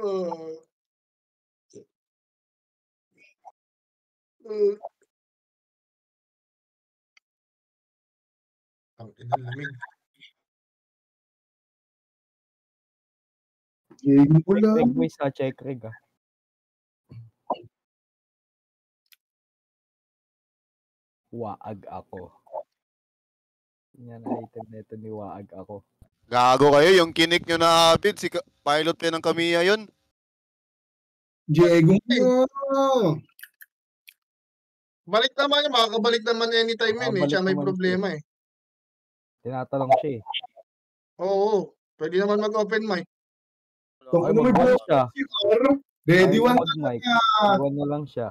Uh, uh, ang inang lamig. Game ko lang. Segway sa check rig ah. Waag ako. Yan ang item nito ni Waag ako. Gago kayo, yung kinik nyo na Abid, si Ka- pilot pa ng Kamiya yun. Diego. Balik naman yun, makakabalik naman anytime yun eh. Makakabalik Siya may naman problema eh. Tinatanong siya eh. Oo, pwede naman mag-open mic. Kung Ay, ano may mag-on siya. si Or, ready Ay, one mag-mic. Iwan na lang siya.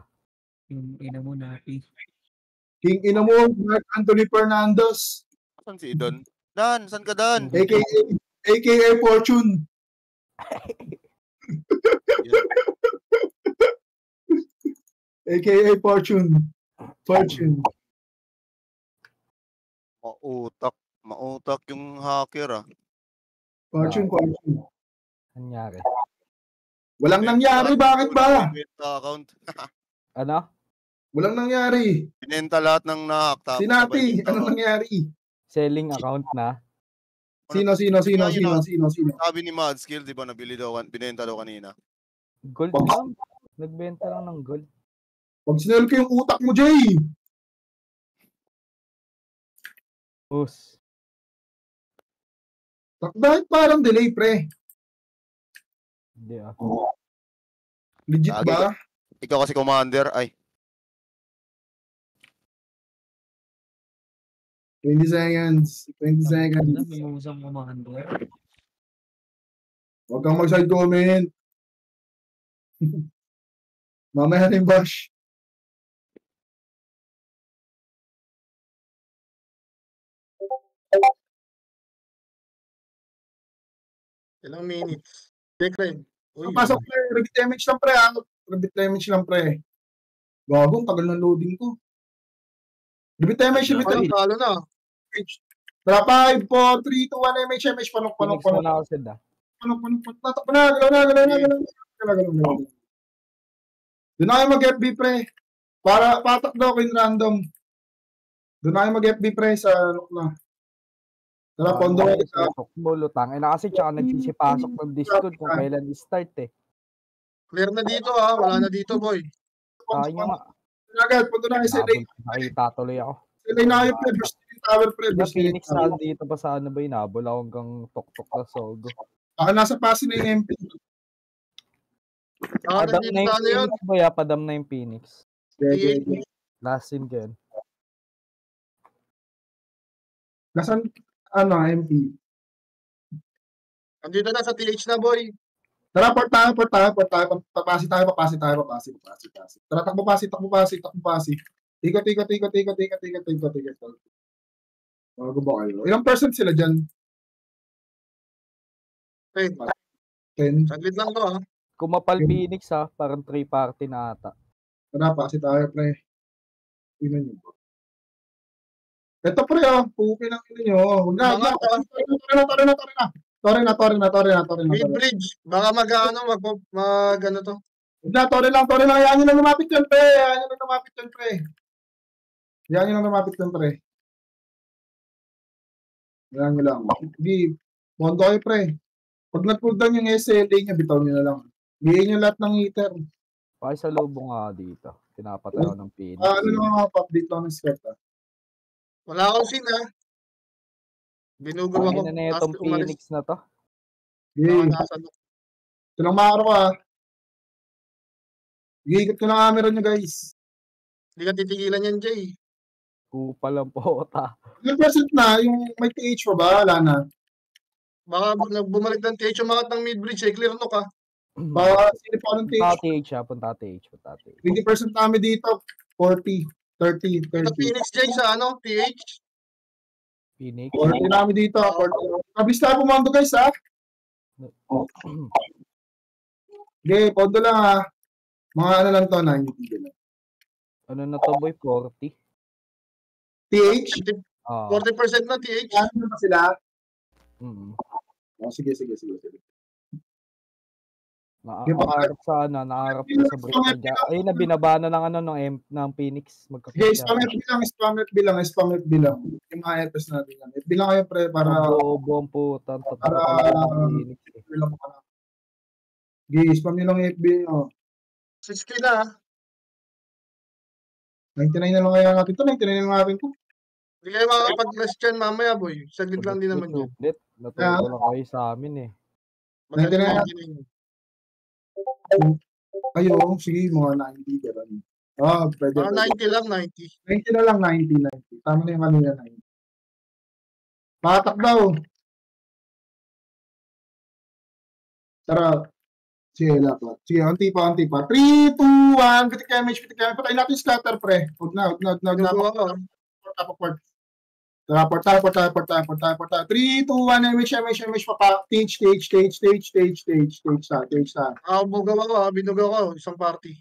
Yung ina mo napi. King ina mo, Mark Anthony Fernandez, Saan si Don? Dan, saan ka Dan? aka aka Fortune. aka Fortune. Fortune. Mautak. Mautak yung hacker ah. Fortune, Fortune. Nangyari. Walang nangyari, bakit ba? Account. Ano? Walang nangyari. Binenta lahat ng nahack. Sinati, ano nangyari? Selling account na. Sino, sino, sino, sino, sino, sino? Sabi ni Mad Skill, di ba, nabili daw, binenta daw kanina. Gold Pag- lang. Nagbenta lang ng gold. Pag sinel ko yung utak mo, Jay. Us. Bakit parang delay, pre? Hindi ah. Legit ba? Ikaw kasi commander, ay. 20 seconds. 20 seconds. May usang commander. Huwag kang mag-side comment. Mamaya yung bash. Ilang minutes. Check rin. Uy, Pasok pre, repeat damage lang pre. Ah. Repeat damage lang pre. Gagong, tagal ng loading ko. Repeat Ano, damage. talo na. Tara, 5, 4, 3, 2, 1, MH, MH, panok, panok, panok, ah. panok, panok, panok, tatakbo na, galaw na, galaw na, galaw na, galaw, galaw, galaw. Doon na kayo mag-FB pre. Para patak daw ko yung random. Doon na kayo mag-FB pre sa look na. Tara, pondo kayo sa Pasok mo, lutang. Eh kasi tsaka nagsisipasok ng Discord kung kailan i-start eh. Clear na dito ha. Wala na dito, boy. Ayun nga. Agad, pondo na kayo sa LA. Nabol, nakita tuloy ako. Sa LA na kayo pre. In tower pre. In Phoenix na dito pa sa ano ba inabol ako hanggang tok-tok na sogo. Baka nasa pasin na yung MP. Ah, Padam na yung yun. Phoenix ba ya? Padam na yung Phoenix. T8. Last scene ko yun. Nasaan, ano, MP. Nandito na sa TH na, boy. Tara, portahan, portahan, portahan. Papasi tayo, papasi tayo, papasi, papasi, papasi. Tara, takbo pasi, takbo pasi, takbo pasi. Ikot, ikot, ikot, ikot, ikot, ikot, ikot, ikot. Bago ba kayo? Ilang percent sila dyan? Ten. Ten. Saglit lang to, ha? Kumapal Phoenix, ha? Parang three-party na ata. Tara, pasi tayo, pre. Tingnan nyo ba? Ito, pre, ha? Puki ng ina nyo. Huwag na, huwag na. Tara na, tara na, tara na. Tore na, tore na, tore na, tore na. Mid tore na. bridge. Baka mag ano, mag, mag ano to. Huwag na, tore lang, tore lang. Yan nyo lang lumapit yan, pre. Yan nyo lang lumapit yan, pre. Yan nyo lang lumapit yan, pre. Nyo lang. Sige, mondo kayo, pre. Pag nag-cooldown yung SLA niya, bitaw nyo na lang. Bigyan nyo lahat ng heater. Pakay sa lubong nga dito. Pinapatay ako ng Phoenix. Ah, ano naman mga pa-update lang ng script, ah. Wala akong sin ha. Binugol ako. Ina na itong. Phoenix na to. Look. ito lang makaro ka, ah. Sige, ikot ko ng camera nyo, guys. Hindi ka titigilan yan, Jay. Kupal ang pota. Ilang percent na? Yung may TH pa ba? Wala na. Baka bumalik ng TH yung mga ng mid bridge eh. Clear no ka. Baka sinip ako ng Punta TH. TH ha, punta TH, punta TH. 20% namin dito. 40, 30, Ito 30. Phoenix Jay sa ano, TH. Phoenix. 40 namin dito. 40. Mabilis tayo pumando guys ha. Okay, pondo lang ha. Mga ano lang to, 90 lang. ano na to boy? 40? TH? Ah, 40% na TH. Ano na sila? mm. Oh, sige, sige, sige. sige. Na Di ba? nakaharap sa ano, nakaharap sa niya. FB Ayun na binabana ng ano ng M ng Phoenix Sige, magkakasya. spam FB lang, spam FB lang, spam FB lang. Yung mga FS natin yan. FB lang kayo, pre, para Bobo ang puta. Para- Phoenix. eh. FB lang muna. Sige, spam nyo lang FB nyo. 60 na. ah. 99 na lang kaya natin to, 99 na lang natin to. Hindi kayo makakapag-rest dyan mamaya, boy. Saglit lang din naman yun. Sublit. Natuto lang kayo sa amin eh. Madali 99 lang na. Yun. Ayo, sige, mga 90, ganun. Ah, pwede. Mga pwede. 90 lang, 90. 90 na lang, 90, 90. Tama na yung kanina, 90. Patak daw. Tara. Sige, dapat. Sige, anti pa, anti pa. 3, 2, 1. Pitik damage, pitik damage. Patayin natin yung scatter, pre. Huwag na, huwag na, huwag na. huwag na. Binugo ako. Tara, portal, portal, portal, portal, portal. 3, 2, 1, and wish, wish, wish, papa. Stage, stage, stage, stage, stage, stage, stage na, stage na. Ah, bugaw ako, ah, binugaw ako, isang party.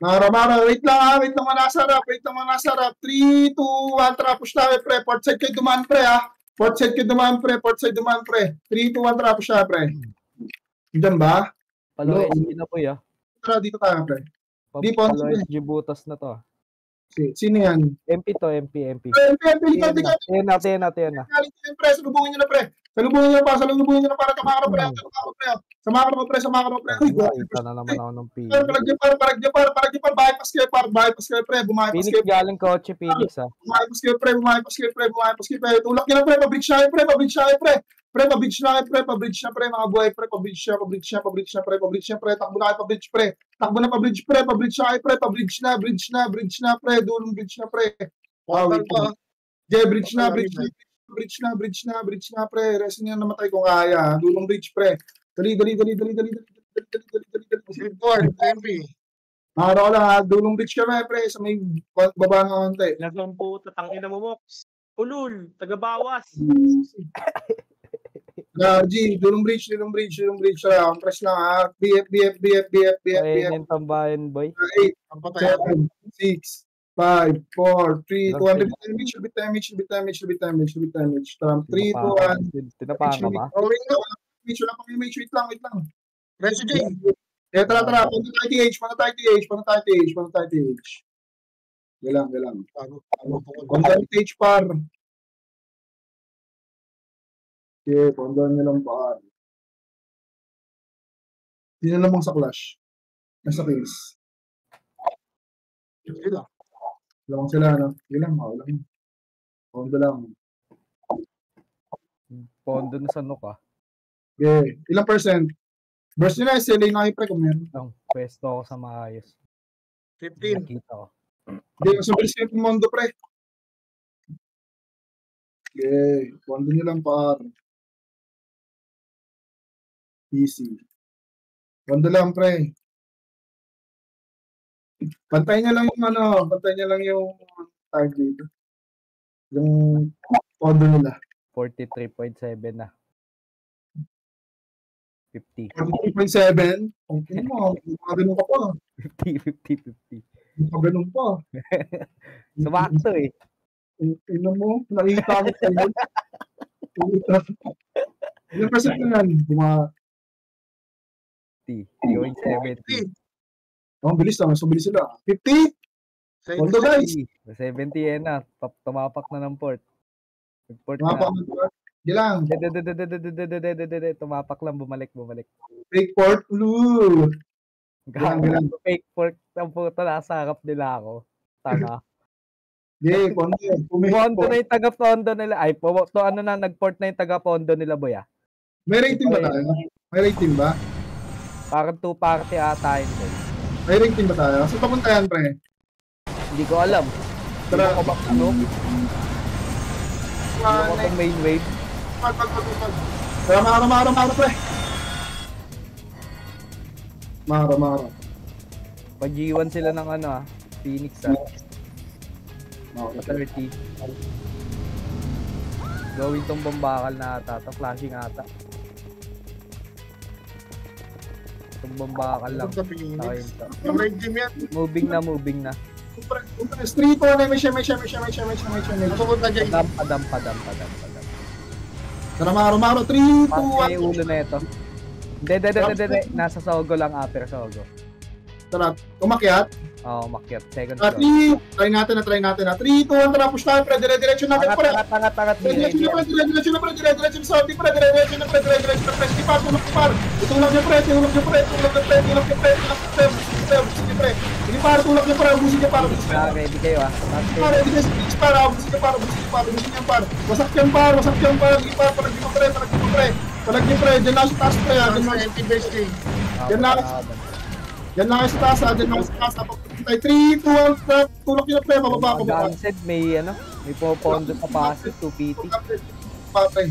Mara, mara, wait lang ha, wait naman nasarap, wait naman nasarap. 3, 2, 1, tara, push tayo, pre. Port side kayo dumaan, pre, ha. Port side kayo dumaan, pre, port side dumaan, pre. 3, 2, 1, tara, push tayo, pre. Diyan ba? Palo, no. na po, ya. Tara, dito tayo, pre. Di po. Palo, butas na to, ha. Si, sino yan? MP to, MP, MP. Pre, pre, pre, Ayan pre, na, ayan na, ayan na, ayan na. pre, salubungin nyo na, pre. Salubungin nyo na, pa, salubungin nyo na, para tamakan pre. Tamakan pre, samakan mo, pre, samakan mo, pre. Uy, Nakita na naman ako ng Phoenix. parag par, parag par, parag par, bypass kayo, par, bypass kayo, pre, bumaypas Phoenix kayo, galing kotse, Phoenix ah. bumaypas kayo, pre, bumaypas kayo, pre, bumaypas kayo, pre, tulak nyo na, pre, na kayo, pre, na kayo, pre, pre, pabridge na kayo, pre, pabridge na, pre, mga buhay, pre, pabridge na, pabridge na, pabridge na, pre, pabridge na, pre, takbo na kayo, pabridge, pre, takbo na, pabridge, pre, pabridge na kayo, pre, pabridge na, bridge na, bridge na, pre, dulong bridge na, pre, Ah, wait pa. Jay, bridge na, bridge na, bridge na, bridge na, bridge na, pre, rest niya namatay kung kaya, dulong bridge, pre, dali, dali, dali, dali, dali, dali, dali, dali, dali, dali, dali, dali, Slipboard, MP. Araw ko lang ha, dulong bridge kami, pre, sa may baba ng konti. Lagang puta, tangina mo, Mox. Ulul, taga-bawas. Na, G, dulong bridge, dulong bridge, dulong bridge. Tara, ang press lang ha. BF, BF, BF, BF, BF, BF. Ayun yung tambayan, boy. 8, Ang patay ako. 7, 6, 5, 4, 3, 2, 1. Grabe. Damage, should be damage, should be damage, should be damage, should be damage. Tara, 3, 2, 1. Tinapakan ka ba? Rolling no. Damage, wala pang image. Wait lang, wait lang. Reso J. Eh, tara, tara. Punta tayo TH, punta tayo TH, punta tayo TH, punta tayo TH. Galang, galang. Punta tayo TH par. Okay, punta nyo lang par. Sino namang sa clash? Nasa case. Sige lang. Lamang sila, no? Yun lang, ako lang. Punta lang. Pondo na sa nuk ah. Okay. Ilang percent? Burst nyo na, SLA na kayo pre kung meron. Ang pwesto ako sa maayos. 15. Nakita ko. Hindi, mas mabilis kayo yung mondo pre. Okay. Pondo nyo lang par. Easy. Pondo lang pre. Pantay nyo lang yung ano, pantay nyo lang yung tag dito. Yung pondo nila. 43.7 na. 50. 43.7. Okay mo, ganun ka pa. 50, 50, 50. Mga ganun pa. Sumakto eh. Ino mo, nakita mo pa yun. Nakita mo. Ilang percent na yan? Mga, 50. Going 70. Oh, ang bilis lang. So, bilis sila. 50! Pondo, guys! 70 eh, na. Tumapak na ng port. Port Tumapak na. port. Lang. Tumapak lang. Bumalik, bumalik. Fake port. Ooh! Gago lang. Fake port. Ang puta, nasa harap nila ako. Tanga. Hindi, Pondo. Pondo na yung taga-Pondo nila. Ay, po, to ano na, nag-port na yung taga-Pondo nila, boya. May rating ba tayo? May rating ba? Parang two party ata yun. boy. May rating ba tayo? Saan papunta yan, pre? Hindi ko alam. Tara. Hindi ko ba ano? Hindi ko Ah, main wave? Pag, pag, pag, pag. Tara, mara, mara, mara, pre. Mara, mara. Pag G1 sila ng ano ah. Phoenix ah. Okay. 30. Gawin tong bombakal na ata. To flashing ata. Itong bombakal lang. Sa Phoenix. Red team yan. Moving na, moving na. Street may siya, may siya, may siya, may siya, may siya, may siya, may siya. Nasukunta J. Padam, padam, padam, padam, padam. Tara, maro, maro, 3, 2, Pang 1. yung ulo na ito. Hindi, hindi, hindi, hindi, hindi. Nasa Sogo lang, upper Sogo. Tara, umakyat. Oo, oh, makyat. Second floor. Uh, try natin na, try natin na. 3, 2, 1, tara, push tayo. Pre, dire-diretso natin. Angat, pre. angat, angat, angat. Dire-diretso na, pre, dire-diretso na, pre, dire-diretso na, pre, dire-diretso na, pre, dire-diretso na, pre, skipar, tulog, skipar. Tulog niya, pre, tulog niya, pre, tulog niya, pre, tulog niya, pre, tulog niya, pre, tulog niya, pre. Hindi para tulog niya, pre, ubusin niya, para, ubusin niya. Ready kayo, ah. Para, ready kayo, skipar, ah, para, ubusin para, ubusin niya, para, ubusin niya, para. Wasak niya, para, wasak niya, para, skipar, para, pre, para, pre, para, pre. Palagyan, pre, dyan na sa taas, pre, ah, dyan na sa taas, pre. Dyan na sa taas, pre. Yan lang kayo sa taas, ah. Diyan lang kayo sa taas. ah. Pagpapatay. 3, 2, 1, pre. Tulog niyo, pre. Pababa, pababa. Gansed, may ano, may popondo sa passive, 2PT. Patay.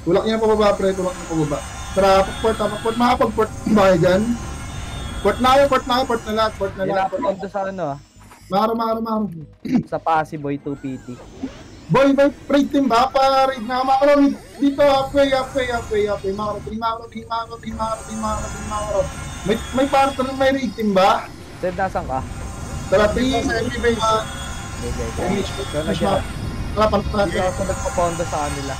Tulak niya pababa, pre. Tulak niya pababa. Tara, pag-port, ah, pag-port. Makapag-port ba dyan? Port na kayo, port na kayo, port na lahat, port na lahat. na napopondo sa ano ah, Maro, maro, maro. sa passive boy, 2PT. Boy, boy, raid team ba? Pa-raid na, makaro, dito, makaro, three makaro, three makaro, three makaro, three makaro, three makaro. May, may partner, may raid team ba? Sir, nasan ka? Tara, three, Sa MP base. ah, Bigay ko. Finish. Ikaw na siya. tara, pantay. Hindi ako nagpapondo sa kanila.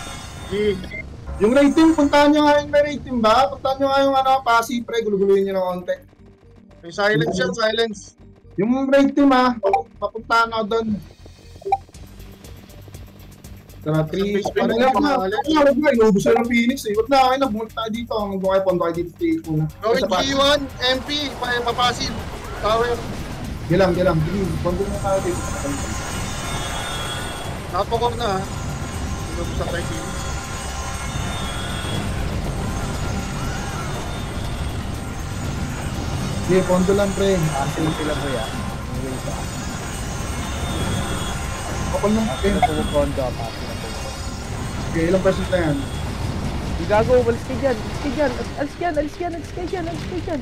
Yung raid team, puntahan nyo nga yung may raid team ba? Puntahan nyo nga yung ano, passive, pre, guluguluhin nyo ng konti. May silence yan, silence. Yung raid team ha, papuntahan ako doon. Tara, 3. Wala na, wala na, wala ng Phoenix eh. Wag na, kayo dito. Ang buka kayo, punta kayo dito papasin. Tower. Gilang, gilang. Gilang, bando na tayo dito. Napakor na ha. Inubos na tayo Phoenix. Sige, pondo lang pre. Asin sila kuya. Ah. Ang wait pa. Kapal ng akin. Kapal ng pondo. Asin okay, ilang percent na yan? Di gago, alis ka dyan, alis ka dyan, alis ka dyan, alis ka dyan, alis ka dyan, alis ka dyan.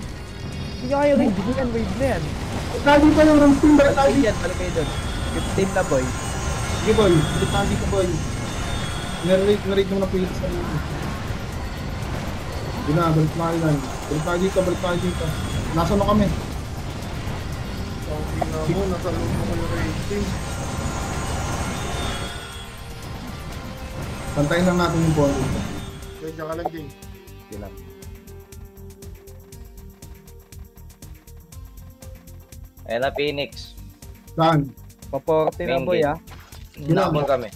Hindi nyo kayo raid na yan, raid na yan. Lagi pa yung tayo Balik dito. yan, balik kayo doon. 15 na boy. Sige boy, balik tayo dito boy. Narate, narate naman ang Phoenix sa inyo. Yun na, balik tayo lang. Balik tayo dito, balik tayo dito. Nasa mo kami? Ang ina mo, nasa loob mo yung rating. Pantayin lang natin yung pondo. Kaya dyan ka lang din. Sige lang. Ayan na, Phoenix. Saan? Paporte na boy ah. Hinabol kami.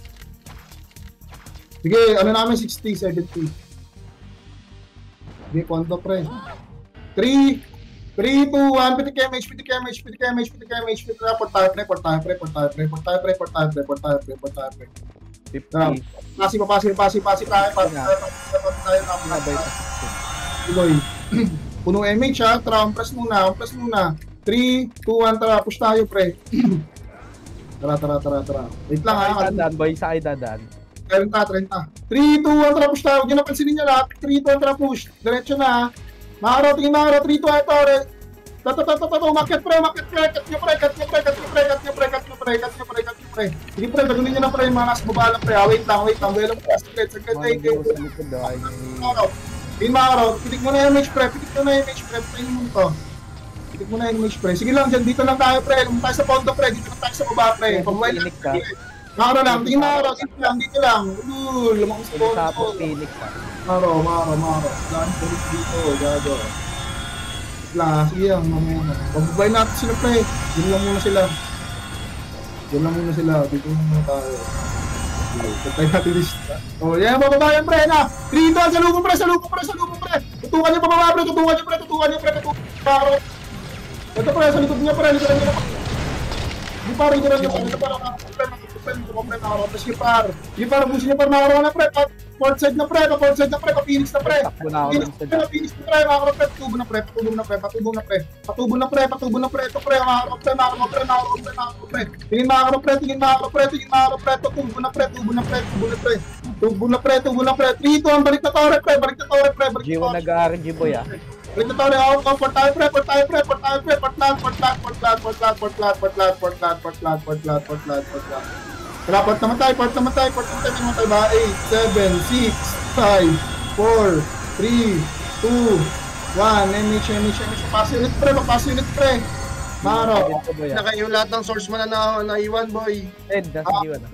Sige, ano namin, 60, 70. Sige, pondo pre. 3, 3, 2, 1, pitik MH, pitik MH, pitik MH, pitik MH, pitik MH, port tayo pre, port tayo pre, port tayo pre, port tayo pre, port tayo pre, port tayo pre, port tayo pre. 50. Pasi pa, pasi, pasi, pasi tayo, pasi tayo, pasi tayo, ito? tayo. Tuloy. Puno MH ha, tara, press muna, press muna. 3, 2, 1, tara, push tayo pre. tara, tara, tara, tara. Wait lang ha, kay dadan, boy, sa dadan. 30, 30. 3, 2, 1, tara push tayo. Huwag niyo napansinin niyo lahat. 3, 2, 1, tara push. Diretso na tingin makaro. 3, 2, 1, tara. Tato, tato, tato, umakyat pre, umakyat pre, cut nyo pre, cut nyo pre, cut nyo pre, cut nyo pre, cut nyo pre, cut nyo pre, cut nyo pre. Sige pre, tagunin nyo na pre, mga nasa baba lang pre. Ah, wait lang, wait lang, wait lang pre, saglit, saglit, Mga ay, ah. ay Makaro. Tingin makaro, pitik mo na yung image pre, pitik mo na yung image pre, patayin mo to. Pitik mo na yung image pre. Sige lang, dyan, dito lang tayo pre, lumunta tayo sa pondo pre, dito lang tayo sa baba pre. Pabuhay lang. Makaro lang, tingin makaro, dito lang, dito lang. Ulul, lumakas Pwede sa pondo. ah. Maro, maro, maro. Balik dito, gago. La, sige lang, mamaya na. Pababay natin sila, pre. Diyan lang muna sila. Diyan lang muna sila. Dito muna tayo. Patay natin lista. Oh, yan, bababayan, pre, na. Dito, sa lubong, pre, sa lubong, pre, sa lubong, pre. Tutukan niyo, pababa, pre, tutukan niyo, pre, tutukan niyo, pre, tutukan niyo. Ito, pre, sa likod niya, pre, likod niya. Di pa, rin niyo, pre, para pre, pre, dito ko, pre, nakaraw. Sige, par. Sige, par, busin niyo, par, nakaraw na, pre. Pa- Port side na, pre, pa port side na, pre, pa Phoenix na, pre. Takbo na ako Phoenix na, Phoenix na, pre, makakaro, pre, patubo na, pre, patubo na, pre, patubo na, pre, patubo na, pre, patubo na, pre, ito, pre, makakaro, pre, makakaro, pre, makakaro, pre, makakaro, pre, tingin makakaro, pre, tingin makakaro, pre, tingin makakaro, pre, tubo na, pre, tubo na, pre, tubo na, pre, tubo na, pre, tubo na, pre, 3, 2, 1, balik na tore, pre, balik na tore, pre, balik na G1 tore. nag-RNG boy ah. Balik na tore, ako, ako, port tayo, pre, port tayo, pre, port tayo, pre, port lag, port lag, port lag, port lag, port lag, port lag, port lag, port lag, port lag, port lag, port lag. Tara, port naman tayo, port naman tayo, port naman tayo, naman tayo ba? 8, 7, 6, 5, 4, 3, 2, 1, MH, MH, MH, pass unit, pre, pass unit, pre. Maro. Ah. Nakayo lahat ng source mo na na naiwan, boy. Ed, nasa G1 ah.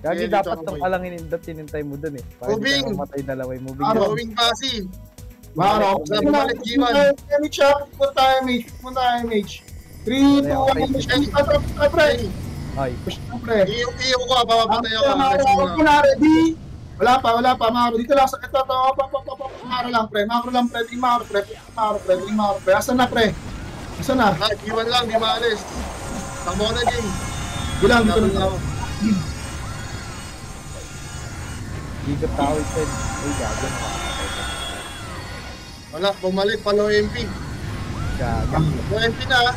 Gagi Dito dapat boy. palang inindot, tinintay mo dun eh. Para hindi Moving. ka mamatay dalawa yung moving. Ano? na. Going pasi. Maro. Sa Iwan. Image siya. Punta tayo image. Punta tayo image. 3, 2, 1, image. Push na pre. Na. Ay, Push na pre. Iyo, iyo ko, papapatay ako. Maro, Next Maro, muna. Maro, ready? Wala pa, wala pa. Maro, dito lang sa ito. ito, pa, pa, pa, pa, Maro lang pre. Maro lang pre. Tingin Maro pre. Tingin Maro pre. Tingin Maro pre. Asan na pre? Asan na? Ah, iwan lang, di maalis. Tamo na, Jing. Bilang dito na. lang ako. Gigot tao ito. Ay, gago. ka. Wala, bumalik pa low MP. Gago. Low MP na. ah.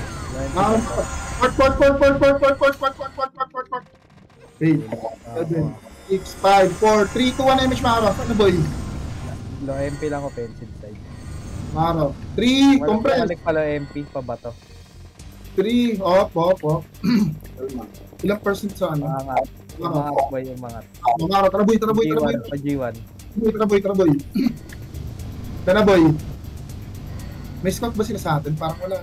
Maro. Port, port, port, port, port, port, port, port, port, port, port, port, port. Eight, seven, six, five, four, three, two, one, image Maro. Saan na boy? Low MP lang offensive side. Maro. Three, Wala compress. balik pala MP pa ba to? Three, op, op, op. Ilang percent sa ano? Maro. mga boy, yung mga Maro, tara boy, tara boy, tara boy. G1, pa G1. Tara boy, tara boy. Tara boy. May scout ba sila sa atin? Parang wala.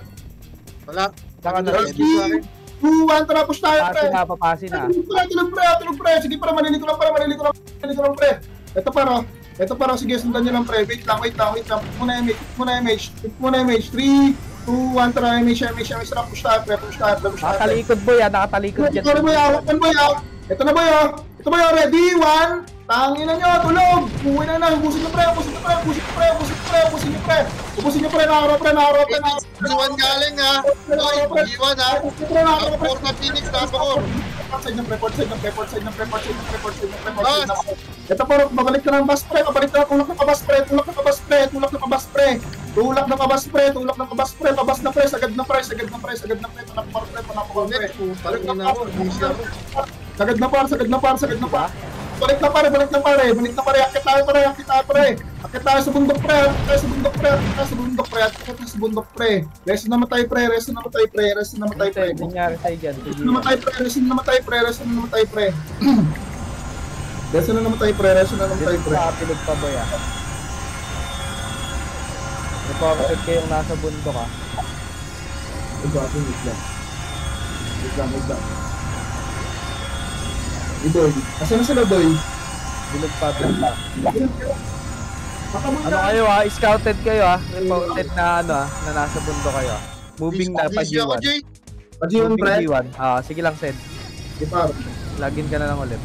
Wala. Saka na rin. sa akin. 2, 1, tara, push tayo, Pasi pre. na, papasi na. Tulog pre, tulog pre, tulog pre. Sige para malilito lang, para malilito lang, malilito lang pre. Ito para, ito para, sige, sundan nyo lang pre. Wait lang, wait lang, wait lang. Pick muna image, pick muna image, pick muna image. 3, 2, 1, tara, image, image, image, tara, push tayo pre, push tayo pre, push tayo. Nakatalikod boy ah, nakatalikod. Ito ah, one boy, ah. Ito na boy, ah. Ito boy, ah, ready, one. Tangin na nyo, tulog. Uwi na na, ubusin nyo pre, ubusin nyo pre, ubusin nyo pre, ubusin nyo pre, ubusin nyo pre. Ubusin nyo pre, nakaro pre, nakaro pre, nakaro pre. Iwan galing ha. Oy, iwan ha. Pre. Ako, na Phoenix, tapa ko. Port side ng pre, port side ng pre, port side ng pre, port side ng pre, port side ng pre, port side ng pre. Ito po, babalik ka ng bus pre, babalik ka tulak ng kabas pre, tulak ng kabas pre, tulak ng kabas pre, tulak ng kabas pre, tulak ng kabas pre, babas na pre, sagad na pre, sagad na pre, sagad na pre, panapakor pre, panapakor pre. Balik na ako. Sagad na par, sagad na par, sagad na par. Balik na pare, balik na pare, balik na pare, akit tayo pare, akit tayo pare. Akit tayo sa bundok pre, akit tayo sa bundok pre, akit tayo sa bundok pre, akit tayo sa bundok pre. Rest na namatay pre, rest na namatay pre, rest na namatay pre. Nangyari sa'yo dyan. Rest na namatay pre, rest na namatay pre, rest na namatay pre. Rest na namatay pre, rest na namatay pre. sa kapilog pa boy ah. Reported kayong nasa bundok ah. Lang, wait lang. Wait lang, wait lang. Boy, asan na sila boy? Bilog pa, bilog pa. Ano kayo ah, scouted kayo ah. Reported na ano ah, na nasa bundok kayo ah. Moving na pa Busy ako, G1. Jay. Pajiwan Moving pre, G1. Ah, sige lang send. di par. Login ka na lang ulit.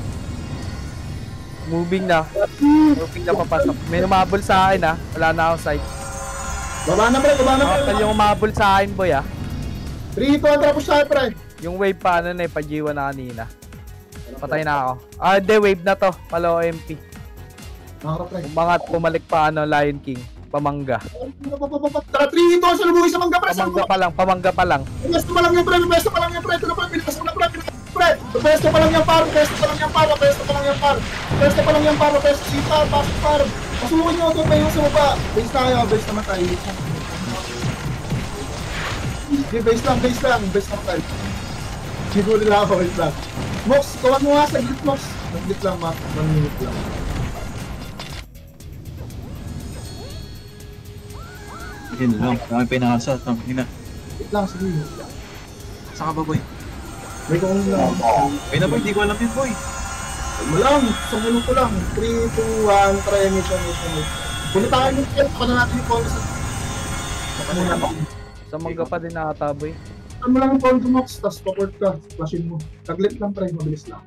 Moving na. Moving na papasok. May umabol sa akin ah. Wala na akong sight. Baba na pre, baba na pre. yung umabol sa akin boy ah. 3, 2, 1, tapos tayo pre. Yung wave pa ano na eh, pa G1 na kanina. Patay na ako. Ah, de wave na to. Palo MP. Nakara pre. Umangat, pumalik pa ano, Lion King. Pamangga. Tara, 3, 2, 1, salubungin sa mangga pre, Pamangga pa lang, pamangga pa lang. Besto pa lang yan pre, besto pa lang yan pre, na pre, pinipas mo na pre, pre. Besto pa lang yan par, besto pa lang yan par, besto pa lang yan par. Besto pa lang yan par, besto si par, pasok par. Pasukin nyo ito, payo sa baba. Base tayo, base naman tayo. Base lang, base lang, base naman tayo. Siguro nila ako, wait lang. Mox, kawan mo nga, saglit Mox. Saglit lang, ma. One minute lang. Yun lang, kami pinakasa. Tangina. Wait lang, sige. Saan ka ba, boy? May kung lang. Ay na, boy, di ko alam yun, boy. Mo lang, isang minuto lang. 3, 2, 1, try mission, mission, mission. Kung tayo yung kill, pa na natin yung sa... Mo. Sa mangga pa din nakataboy. Saan mo lang yung phone to Mox, tapos support ka, flashin mo. Taglit lang pre, mabilis lang.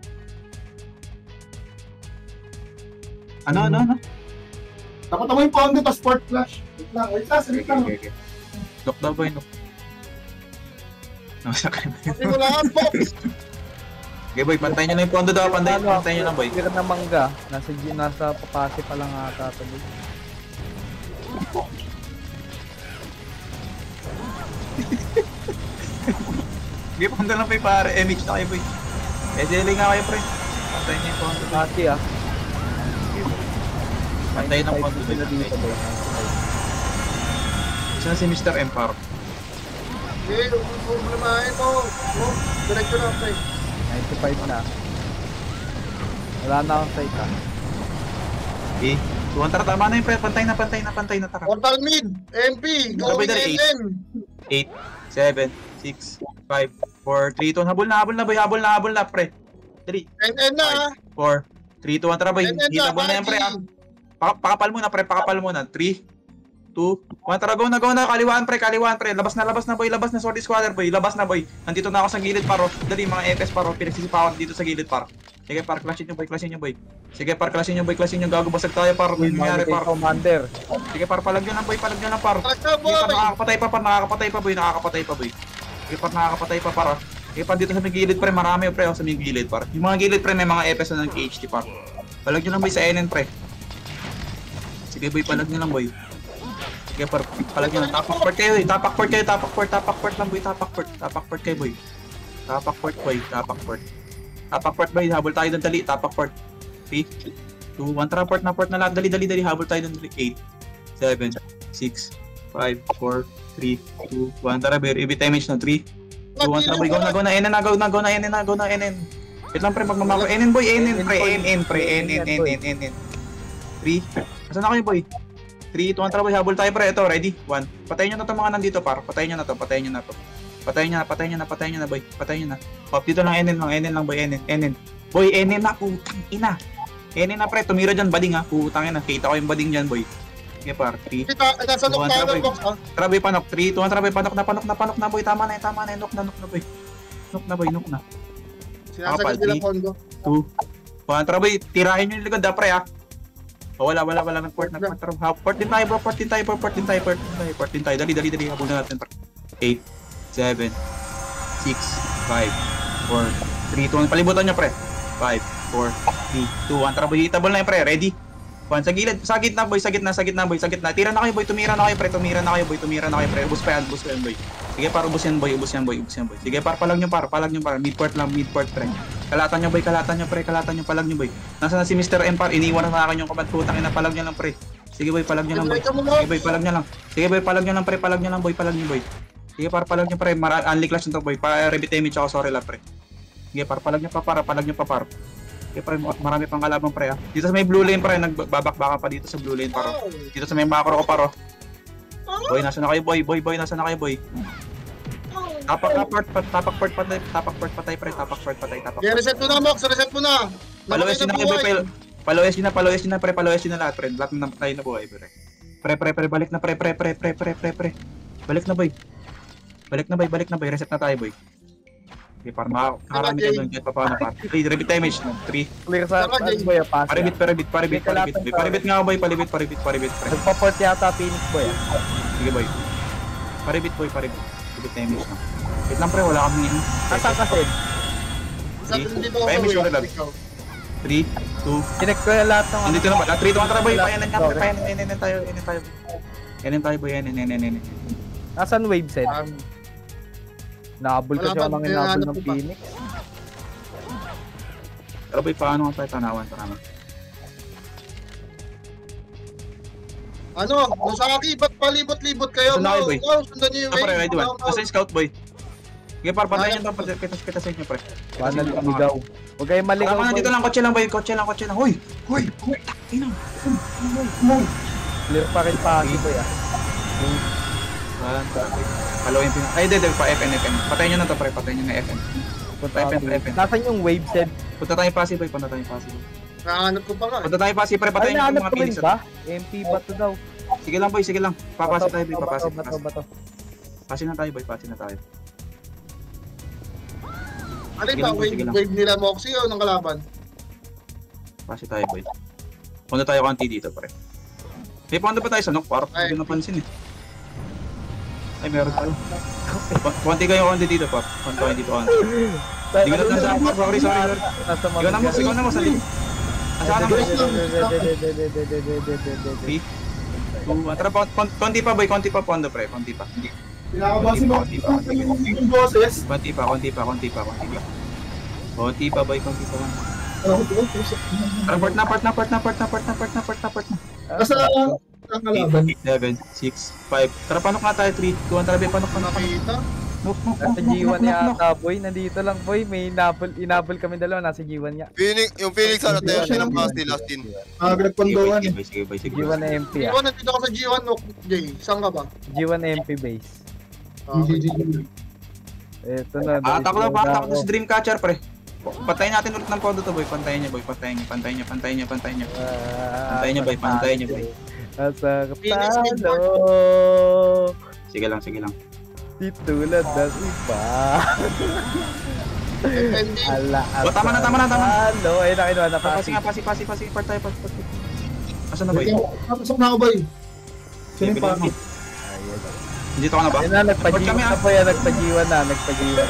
Ano, ano, ano? Dapat mo yung phone to, tapos sport flash. Wait lang, wait lang, salit lang. okay. Lock daw, boy, lock. Nasa kayo. Hindi ko lang po. Okay, boy, pantayin nyo na yung pondo daw. Pantayin, Ano, pantayin nyo lang, boy. Tira na mangga. Nasa, nasa papasi pa lang ata to boy. Okay, pondo lang, boy, pare. MH na kayo, boy. Eh, dili nga kayo, pre. Pantayin nyo yung pondo, boy. Pati ah. Pantayin ng dito boy. Saan si Mr. Empire? Hindi, problemahin mo. Oh, Diretso na, pre. 95 na. Wala na akong sight ah. Okay. Tuwan, tara, tama na yung pre. Pantay na, pantay na, pantay na, tara. Portal mid, MP, rin, LN. 8, 7, 6, 5, 4, 3, 2, habol na, habol na, boy, habol na, habol na, pre. Dali. NN na ah. 4, 3, 2, 1, tara boy. Na, Hitable na yan pre ah. Paka- pakapal muna pre, pakapal muna. 3, 2, 1, tara go na, go na. Kaliwaan pre, kaliwaan pre. Labas na, labas na boy, labas na Sword Squadron boy. Labas na boy. Nandito na ako sa gilid paro. Dali mga FS paro, pinagsisipawan dito sa gilid paro. Sige par, clashin nyo boy, clashin nyo boy. Sige par, clashin nyo boy, clashin nyo. Gago basag tayo par. Ano nangyari par? Commander. Sige par, palag nyo lang boy, palag nyo lang par. Sige par, nakakapatay pa par, nakakapatay pa boy, nakakapatay pa boy. Par, nakakapatay pa par. ah. Sige par, dito sa may gilid pre, marami pre oh, sa may gilid par. Yung mga gilid pre, may mga na ng KHT par. Palag nyo lang boy sa NN pre. Sige boy, palag nyo lang boy. Sige par, palag nyo lang. Tapak port kayo eh, tapak port kayo, tapak port, tapak port lang boy, tapak port, tapak port kayo boy. Tapak port boy, tapak port. Tapak port boy, habol tayo doon dali, tapak port. 3, 2, 1, tara port na port na lahat, dali, dali, dali, habol tayo doon dali. 8, 7, 6, 5, 4, 3, 2, 1, tara ibit damage na 3, 2, 1, tara boy, go na, go na, NN na, go na, go na, NN na, go na, NN. Wait lang pre, magmamako, NN boy, NN pre, NN pre, NN, NN, NN. 3, asan na kayo boy? 3, 2, 1, tara boy, habol tayo pre, ito, ready? 1, patayin nyo na to mga nandito par, patayin nyo na to, patayin nyo na to. Patayin nyo na, patayin nyo na, patayin nyo na boy, patayin nyo na. Hop, dito lang, NN lang, NN lang boy, NN, NN. Boy, NN na, putang ina. NN na pre, tumira dyan, bading ha, putang ina, kita ko yung bading dyan boy. Sige par, 3, Kita, nasa look tayo ng box ah. Tara boy, panok. 3, 2, 1, tara boy, panok na, panok na, panok na boy. Tama na, tama na, nok na, nok na boy. Nok na boy, nok na. Sinasagot Kapal, nila. Pondo. 2, 1, tara boy, tirahin nyo yung likod, ah, pre ah. Oh, wala, wala, wala, nag-port, nag-port, tara. Ha, port din tayo bro, port din tayo, bro, port din tayo, port din tayo, port din tayo. Dali, dali, dali, habol na natin. 8, 7, 6, 5, 4, 3, 2, 1. Palibutan nyo, pre. 5, 4, 3, 2, 1. Tara itabol na yun, pre. Ready? One, sa gilid, sa gitna boy, sa gitna, sa gitna boy, sa gitna. Tira na kayo boy, tumira na kayo pre, tumira na kayo boy, tumira na kayo pre. Ubus pa yan, ubus pa yan boy. Sige par, ubus yan boy, ubus yan boy, ubus yan boy. Sige par, palag nyo par, palag nyo par. Midport lang, midport pre. Kalatan nyo boy, kalatan nyo pre, kalatan nyo, palag nyo boy. Nasaan na si Mr. M par, iniwan na sa akin yung kabad putang ina, palag nyo lang pre. Sige boy, palag nyo lang boy. Sige boy, palag nyo lang. Sige boy, palag nyo lang pre, palag nyo lang boy, palag nyo boy. Sige par, palag nyo pre, mara unli clash nito boy, pa rebit damage ako, sorry lang pre. Sige par, palag nyo pa para, palag nyo pa par. Sige pre, marami pang kalaban pre ah. Dito sa may blue lane pre, nagbabakbaka pa dito sa blue lane paro. Oh. Dito sa may macro ko paro. Boy, nasa na kayo boy, boy, boy, nasa na kayo boy. Tapak na port, pat- tapak port patay, tapak port patay pre, tapak port patay, tapak Okay, port. reset mo na Mox, reset mo na. Palawes yun na kayo boy, pal- palawes yun na, palawes yun na pre, palawes yun na lahat pre, lahat na tayo na buhay pre. Pre, pre, pre, balik na pre, pre, pre, pre, pre, pre, pre. Balik na boy. Balik na boy, balik na boy, reset na tayo boy. Okay, para makakarami tayo doon, kahit pa paano pa. Okay, repeat damage no, 3. Clear sa Jay. boy, ah, pass. Paribit, paribit, paribit, paribit. Boy, Paribit nga ako boy, paribit, paribit, paribit. Nagpa-port yata Phoenix boy. ah. Sige boy. Paribit boy, paribit. Repeat damage na. Wait lang pre, wala kami ano. Sabi dito ako. Kaya may eh. lang. Ikaw. 3, 2, Connect ko yung lahat ng ano. Nandito na ba? 3, 2, 1, tara boy. Payanan ka, pre. Payanan, tayo, payanan tayo. Payanan tayo boy, payanan, payanan, payanan. Nasaan wave set? Um, Nahabol kasi ako pa, ng inabol kailangan ng pa. Phoenix. Tara boy, paano nga tayo tanawan? Tara na. ano, Nosaki, ba't palibot-libot kayo? Sundan kayo, boy. Sundan niyo yung Ah, wave. ready one. Scout boy. Sige par, patayin nyo to. Kita, kita sa inyo pre. Paano ligaw? Huwag kayong maligaw Tama na dito lang, kotse lang boy. Kotse lang, kotse lang. Hoy! Hoy! Hoy! Ina! Clear pa rin pa boy ah. Palawin pin. Ay, hindi. Pa FN, FN. Patayin nyo na to pre. Patayin nyo na FN. Punta FN, ako. FN. Nasaan yung wave set? Punta tayo passive boy. Punta tayo passive. Nakahanap ko pa nga. eh. Punta tayo passive pre. Ay, Patayin nyo yung mga pinis. ba? MP ba to daw? Sige lang boy, sige lang. Papasi tayo boy. Bato, Papasi. bato, na tayo boy. Pasi na tayo. Ano ba, wave, wave nila Moxie o ng kalaban? Pasi tayo boy. Punta tayo konti dito pre. May punta pa tayo sa. Parang Ay. hindi ko napansin eh. Ay, meron. Ku- Konti kayo konti dito pa. Konti dito konti. Hindi ko na sa Sorry, sorry, sorry. Ikaw na mo, ikaw na mo. Sa. Asaan na mo? Three. Uh, tara, kon- kon- konti pa boy, konti pa pondo pre, konti pa. Hindi. Pinakabasin mo. Konti pa, konti pa. Konti pa, konti pa, konti pa, konti pa. Konti pa boy, konti pa. Ano ko to? Tara, port na, port na, port na, port na, port na, port na, port na, port na. Nasa ang kalaban. 8, 7, 6, 5. Tara, panok nga tayo, 3, 2, 1, tara, boy, panok, panok, panok. Nasa nok, G1 nok, nok, nok. yata boy. Nandito lang boy. May inabol, inabol kami dalawa. Nasa G1 nga. Phoenix, yung Phoenix ano, tayo siya ng Basti last in. Ah, Sige, boy, nagpanduan sige, eh. boy, sige, boy, sige, boy. G1 na MP ah. Iwan, nandito ako sa G1, Nok, Jay. Saan ka ba? G1 na MP base. Ito na. Atak lang, patak ako sa Dreamcatcher, pre. Pantayin natin ulit ng pondo to, boy. Pantayin niya, boy. Pantayin niya, pantayin niya, pantayin niya, pantayin niya. Ah, Pantayin niya, boy. Pantayin niya, boy. Nasa Phoenix talo. Sige lang, sige lang. Di tulad ng iba. FND. Ala, Oh, tama na, tama na, tama na. Talo. Ayun na, kinuha na Pasi pasi. nga, pasi, pasi, pasi. Part tayo, part, part. Asan na, boy? Napasok na ako, boy. Sino yung parang? Ayun. Dito ka na ba? Ayun na, nagpajiwan na po yan. Nagpajiwan na, nagpajiwan.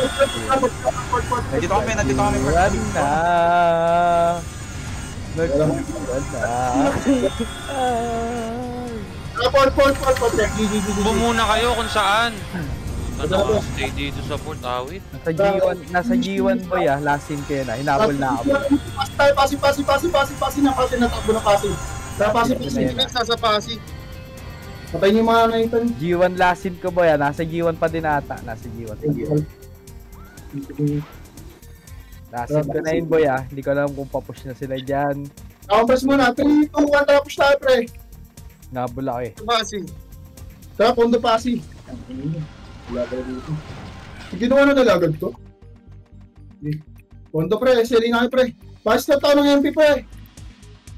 Nandito kami, nandito kami. Nagpajiwan na. Nagpupunta. Ah, port, port, port, port. Bumuna kayo kung saan. Ano, stay dito sa port, awit. Nasa G1, nasa G1 boy ah, last in kayo na, hinabol na ako. Pasin tayo, pasin, pasin, pasin, pasin, pasin, na pasin, natakbo na pasin. Sa pasin, pasin, sa pasin. Patay niyo mga ano. G1 last ko boy ah, nasa G1 pa din ata, nasa G1. G1. Nasa so, na yun, boy, ah. Hindi ko alam kung papush na sila dyan. Conference muna. 3, 2, 1, tapos tayo, pre. Nabula ko, eh. Pasi. Tara, pondo pasi. Wala ka dito. Ginawa na nalagad ko. Pondo, pre. Sili na pre. Pass na tayo ng MP, pre.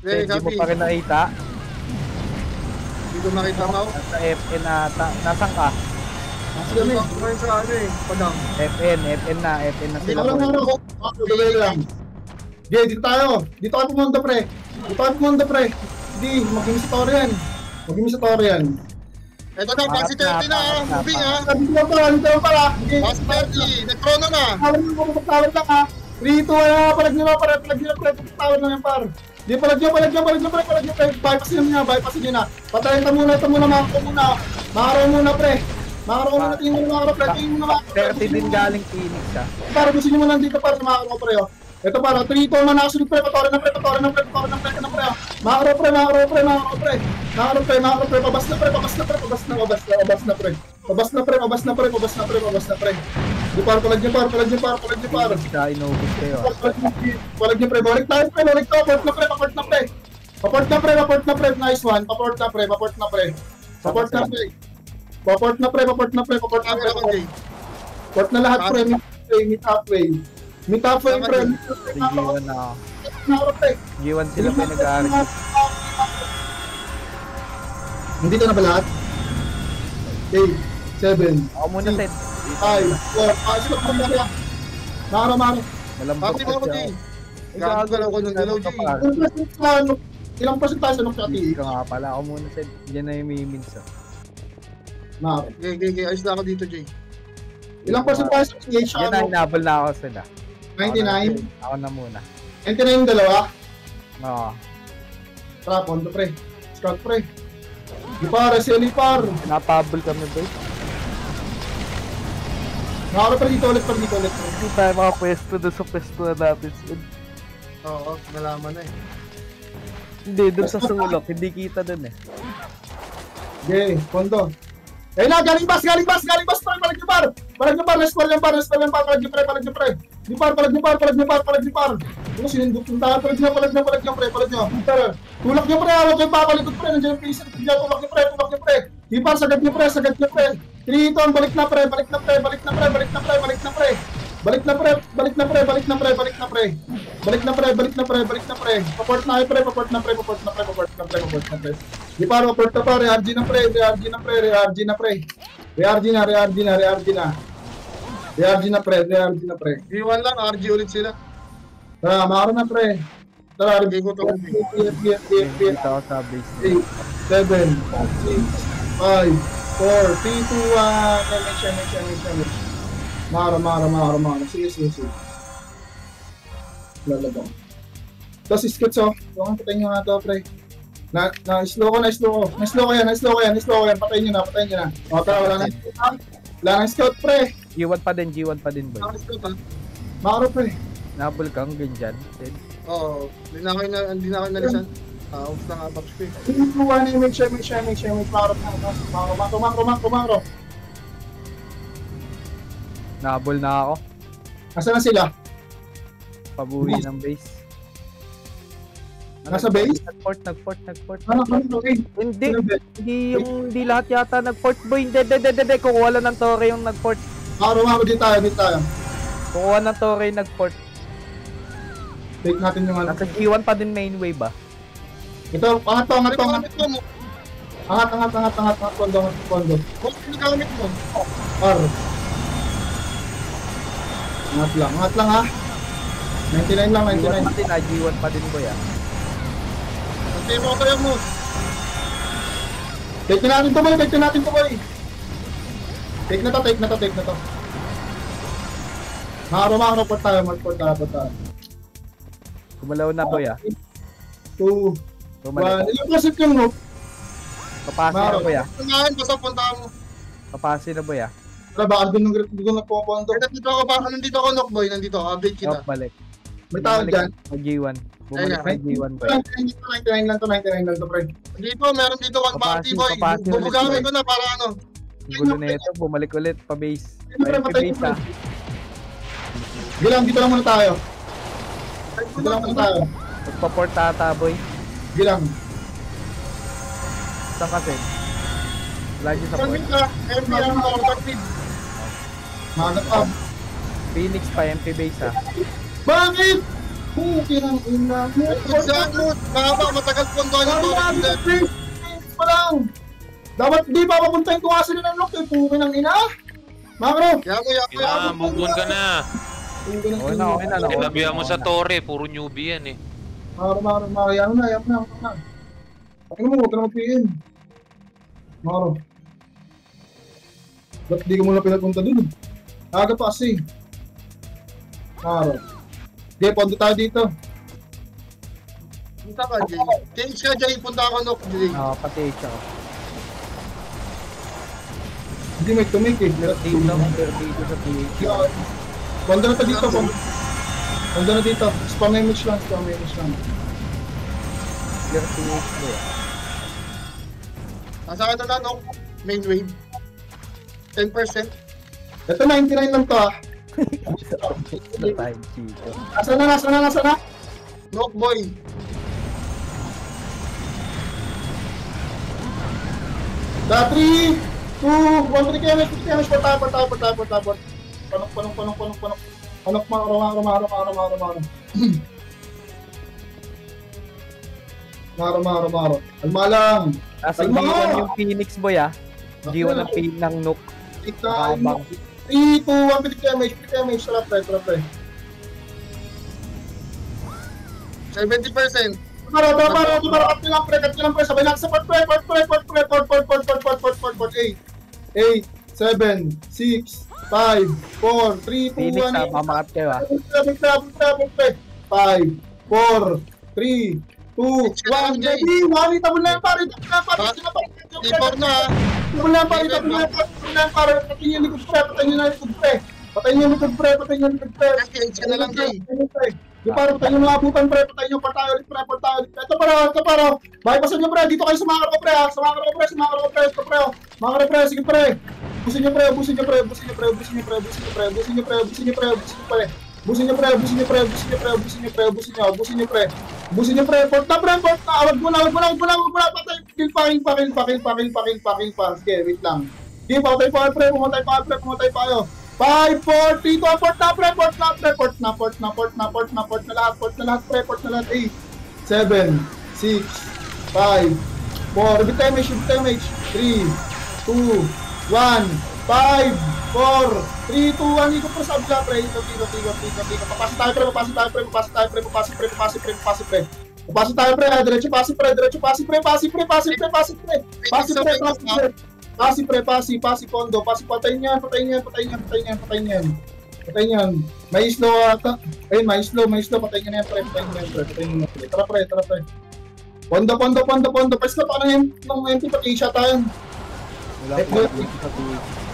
Hindi mo pa rin nakita. Hindi ko nakita, Mau. Nasa FN ata. Nasaan ka? Pasi Hindi kami. ko kumain sa ano eh. Padang. FN, FN na, FN na Hindi sila lang, ako. Ako, gawin lang. Okay, dito tayo. Dito tayo pumunta, pre. Dito tayo pumunta, pre. Hindi, maging sa torre yan. Maging sa yan. Ito na, Pasig 30 na. ah. Moving ha. Dito lang pala, dito lang pala. Pasig 30. Nag-chrono na. Tawag mo, pagtawag lang ha. 3, 2, 1, palag nyo na, palag nyo na, pre, pagtawag lang yan, par. Di, palag nyo, palag nyo, palag nyo, pre, palag nyo, pre, bypass nyo na, bypass nyo na. Patayin ka muna, ito muna, makakaw muna. Makakaw muna, pre. Makakaw muna, tingin mo na, pre, tingin mo na, makakaw, pre. 30 din galing Phoenix ah. Para gusto nyo mo nandito, para sa makakaw, pre, oh. Ito para, 3, 2, 1, nakasunod, pre, patorin na, pre, patorin na, pre, patorin na, pre, na, pre, oh. Makakaw, pre, makakaw, pre, makakaw, pre. Makakaw, pre, makakaw, pre, pabas na, pre, pabas na, pre, pabas na, pabas na, pabas na, pre. Pabas na, pre, pabas na, pre, pabas na, pre, pabas na, pre. Di, par, palag nyo, par, palag nyo, par, palag nyo, par. Phoenix ka, inubos kayo ah. Niyo pre, balik tayo pre, balik tayo, paport na pre, paport na pre. Paport na pre, paport na pre, nice one. Paport na pre, paport na pre. Paport na pre. Paport na pre, paport na pre, paport na pre. ko. Paport na lahat pre, meet halfway, meet halfway. Meet Tama, pre, meet ako, G1 na ako. na ako pre. G1 sila. Hindi ka na ba lahat? 8, 7, Ako muna set. 5, 4, 5, sila pa mga Mara, mara. Malambot Jay. ako. Gago ka lang ako ng. Ilang percent ka, ano? Ilang percent tayo sa ka nga pala. Ako muna set. Diyan na yung mimins ah. Mara. Okay, okay, okay. Ayos na ako dito, Jay. Ilang percent tayo sa PH? Yan na, Ano? hinabol na ako sila. 99? Ako na muna. 99 yung dalawa? Oo. Tara, pondo pre. Scout pre. Di pare, seli par. Napabol kami boy. Nakaka pa dito ulit, par dito ulit. Hindi tayo makapwesto doon sa pwesto na natin. Sid. Oo, nalaman na eh. Hindi, doon sa sulok. Hindi kita doon eh. Okay, pondo. Eh na, galing bas, galing bas, galing bas, pre, palag par. Palag niyo par, let's par yan par, let's par yan par, palag niyo pre, palag niyo pre. Di par, palag niyo par, palag niyo par, palag niyo par. Ano, sinindot yung tahan, palag niyo, palag niyo, palag niyo pre, palag niyo. Tara, tulak niyo pre, hawak kayo papalikot pre, nandiyan yung pisan, tulak niyo pre, tulak niyo pre. Di par, sagad niyo pre, sagad niyo pre. Triton, balik na pre, balik na pre, balik na pre, balik na pre, balik na pre. Balik na pre, balik na pre, balik na pre, balik na pre. Balik na pre, balik na pre, balik na pre. Paport na pre, paport na pre, paport na pre, paport na pre, paport na pre. Di pa, paport na pa, re-RG na pre, re-RG na pre, re-RG na pre. Re-RG na, re-RG na, re-RG na. Re-RG na pre, re-RG na pre. Iwan lang, RG ulit sila. Tara, makaro na pre. Tara, Hindi ko to. Dito ako sa base. 8, 7, 6, 5, 4, 3, 2, 1. Damage, damage, damage, damage. Mara, mara, mara, mara. Sige, sige, sige. Lalabang. Tapos skits oh. Huwag ang patayin nyo nga to, pre. Na, na, slow ko, na, slow ko. Na, slow ko yan, na, slow ko yan, na, slow ko yan. Patayin nyo na, patayin nyo na. O, tara, wala na. Wala nang scout, pre. G1 pa din, G1 pa din boy. Nakakis ko pa. Makaro, pre. Nabol kang ganyan. Oo, hindi na kayo na, hindi na kayo nalisan. Ah, off na nga, Pops P. 3, 2, 1, image, image, image, image. Makaro, makaro, makaro, makaro, makaro, makaro, makaro. Nabol na ako. Nasaan na sila? Pabuwi ng base. Nasa base? Nag-port, nag-port, nag-port. Ano, ano, okay. Hindi, Ano, hindi yung hindi lahat yata nag-port boy. Hindi, hindi, hindi, hindi. Kukuha lang ng tore yung nag-port. Makaro, makaro, dito tayo, dito tayo. Kukuha ng tore yung nag-port. Take natin yung ano. Nasa G1 pa din main wave ah. Ito, angat angat angat. Angat, angat, angat, angat, angat, pondo, angat, pondo. Kung ginagamit mo. R. Angat lang, angat lang ha. 99 lang, G1 pa 99. din ah, G1 pa din boy ah. Pantay mo ko tayo mo. Take na natin to boy, take na natin to boy. Take na to, take na to, take na to. Makaro, makaro po tayo, mag-port tayo, port tayo. Kumalaw na boy ah. 2, Bumalik. 1. Ilang percent yung noob? Papasi na boy ah. Tungahan, basta puntahan mo. Papasi na boy ah. Tara, baka doon nung grip, doon na pumapondo. Kaya nandito ako pa, nandito ako knock boy, nandito, update kita. Oh, balik. May tao dyan. Mag G1. Bumalik sa G1 boy. 99 lang to, 99 lang to, pre. Dito, meron dito one party boy. Bubugawin ko na para ano. Gulo na ito, bumalik ulit pa base. Ayun, pa base ah. Dito lang, dito lang muna tayo. Dito lang muna tayo. Magpa-port tata boy. Dito lang. Saan kasi? Lagi sa port. ka? MPR mo, Darpid. Mahanap ka. Phoenix pa, MP base ah. Bakit? Puki ng ina mo. Exactly. Mahaba, matagal puntuhan yung Dapat tulad. please, pa lang. Dapat di pa papuntahin ko kasi ng lock eh. Puki ng ina. Makro. Kaya mo, yako, Kaya, yako. move on ka na. Okay ina. na, okay na. Tinabihan mo sa torre, puro newbie yan eh. Makro, makro, makro. Yan na, yan na, yan na. Ano mo, huwag ka na mag-PN. Makro. Ba't di ko muna pinapunta dun? Aga pa kasi. Makro. Okay, pondo tayo dito. Punta ka, Jay. Change ka, Jay. Punta ako knock, Jay. Oo, pati siya. Hindi may tumik eh. Clear dito, clear dito sa PH. Pondo na to dito, pondo. Pondo na dito. Spam image lang, spam image lang. Clear PH boy ah. Nasa ka na knock. Main wave. 10%. Ito 99 lang to ah. Time chico. Nasa na, nasa na, nasa na? Knock boy. Da 3, 2, 1, 3 kms, 3 kms, patay, patay, patay, patay, patay. Panok, panok, panok, panok, panok. Panok, maro, maro, maro, maro, maro, maro. Maro, maro, maro. Alma lang. Nasa Ay, mga! G1 yung Phoenix boy ah. G1 ang pin ng Nook. Ika, Kabang. 3, 2, 1, pitik damage, pitik damage, tara pre, tara pre. 70%. Tumara, tumara, tumara, up lang pre, cut lang pre, sabay lang, support pre, support pre, support pre, support, support, support, support, support, support, 8, 8, 7, 6, 5, 4, 3, 2, 1, 8, 5, 4, 3, 2, 1, baby! Makita mo na yan, pare! Ito na, pare! Ito na, pare! T4 na, ha? Ito mo na yan, pare! Na yan, pare! Na yan, pare! Patayin niyo likod, pre! Patayin niyo na likod, pre! Patayin niyo likod, pre! Patayin niyo likod, pre! Change ka na lang, Jay. Di pare, patayin niyo mga abutan, pre! Patayin niyo, patayin ulit, pre! Patayin ulit! Ito, pare! Ito, pare! Bypassan niyo, pre! Dito kayo karako, pre! karako, pre! Karako, pre! Ito, pre! oh. Mga karako, pre! Sige, pre! Busin niyo, pre! Busin niyo, pre! Busin niyo, pre! Busin niyo, pre! Busin niyo, pre! Busin niyo, pre! Busin niyo, pre! Busin niyo, pre! Busin niyo, pre! Busin niyo, pre! Busin niyo, pre! Busin niyo, pre! Busin niyo, busin niyo, pre! Busin niyo, pre! Port na, pre! Port na! Awag mo na! Awag mo na! Awag mo na! Awag mo na! Patay! Kill pa! Kill pa! Kill pa! Kill pa! Kill pa! Kill wait lang. Sige, pamatay pa, pre! Pumatay pa, pre! Pumatay pa kayo! 5, 4, 3, 2, port na, pre! Port na, pre! Port na, port na, port na, port na, port na lahat! Port na lahat, pre! Port na lahat! 8, 7, 6, 5, 4, repeat damage, damage. 3, 2, 1, 5, 4, 3, 2, 1, ikot po sa abla, pre. Ikot, ikot, ikot, ikot, ikot. Papasok tayo, pre. Papasok tayo, pre. Papasok tayo, pre. Papasok, pre. Papasok, pre. Papasok, pre. Papasok tayo, pre. Ah, Diretso, pasok, pre. Diretso, pasok, pre. Pasok, pre. Pasok, pre. Pasok, pre. Pasok, pre. Pasok, pre. Pasok, pre. Pasok, pasok, pondo. Pasok, patayin niyan, patayin niyan, patayin niyan, patayin niyan, patayin niyan. Patayin niyan. May slow ata. Ayun, may slow, may slow. Patayin yan, pre. Patayin niyan, pre. Patayin niyan, pre. Tara, pre. Tara, pre. Pondo, pondo, pondo, pondo. Pwes na pa ng ng MP, pati siya tayo. Wala Eh,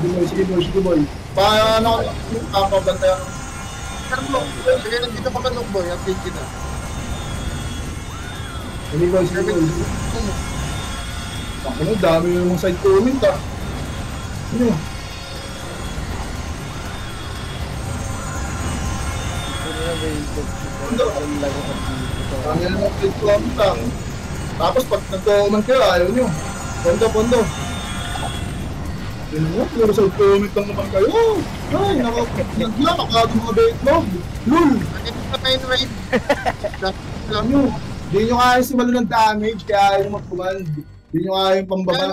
Sige boy, sige boy, sige boy. Paano ako papabantay ako? Karlo, sige nandito ka kanok boy, update kita. Sige boy, sige boy. Ako na, dami yung mga side comment ah. Ano? Ang yan ang update ko ang Tapos pag nagko-comment kayo, ayaw nyo. Pondo, pondo. Yun mo, puro sa comment lang naman kayo. Ay, naka, nagla, kakado mga baitlog. Lul, Nandito sa main raid. alam nyo, di nyo kaya simalo ng damage, kaya ayaw mag-command. Di nyo kaya yung pambaba.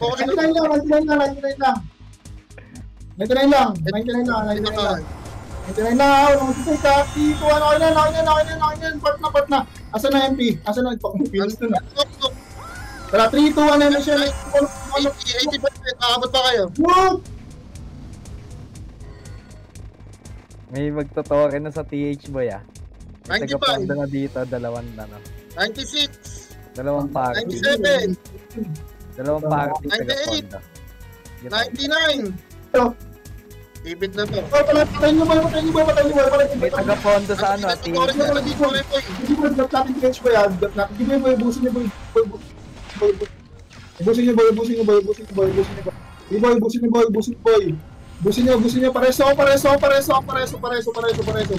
Focus 99 lang, 99 lang, 99 lang. 99 lang, 99 lang, 99 lang. 99 lang, ako, mag-take ka, T2, ano, okay na, okay na, okay na, okay na, part na, part na. Asan na MP? Asan na, ito, finish na na. Tara, 3, 2, 1, ano na siya, 80, 85, aabot pa kayo. Whoop! May magtotoo rin na sa TH boy ah. May 95. Tagapanda na dito, dalawang ano. 96, Dalawang party. 97, Dalawang party 98. tagapanda. 99. Oh. Ibit na to. Oh, pala, patayin nyo, boy, patayin nyo, boy, patayin nyo, boy, patayin nyo, May boy. tagapondo sa ano, Ito, TH. ito, ito, ito, ito, ito. Hindi boy, drop natin PH boy, ah. Natin. Hindi boy, boy, busin nyo, boy. Boy, boy, boy, boy. Busin nyo, boy, busin nyo, boy, busin nyo, boy, busin nyo, boy. Hindi boy, busin nyo, boy, busin nyo, boy. Busin nyo, busin nyo, pareso, pareso, pareso, pareso, pareso, pareso, pareso.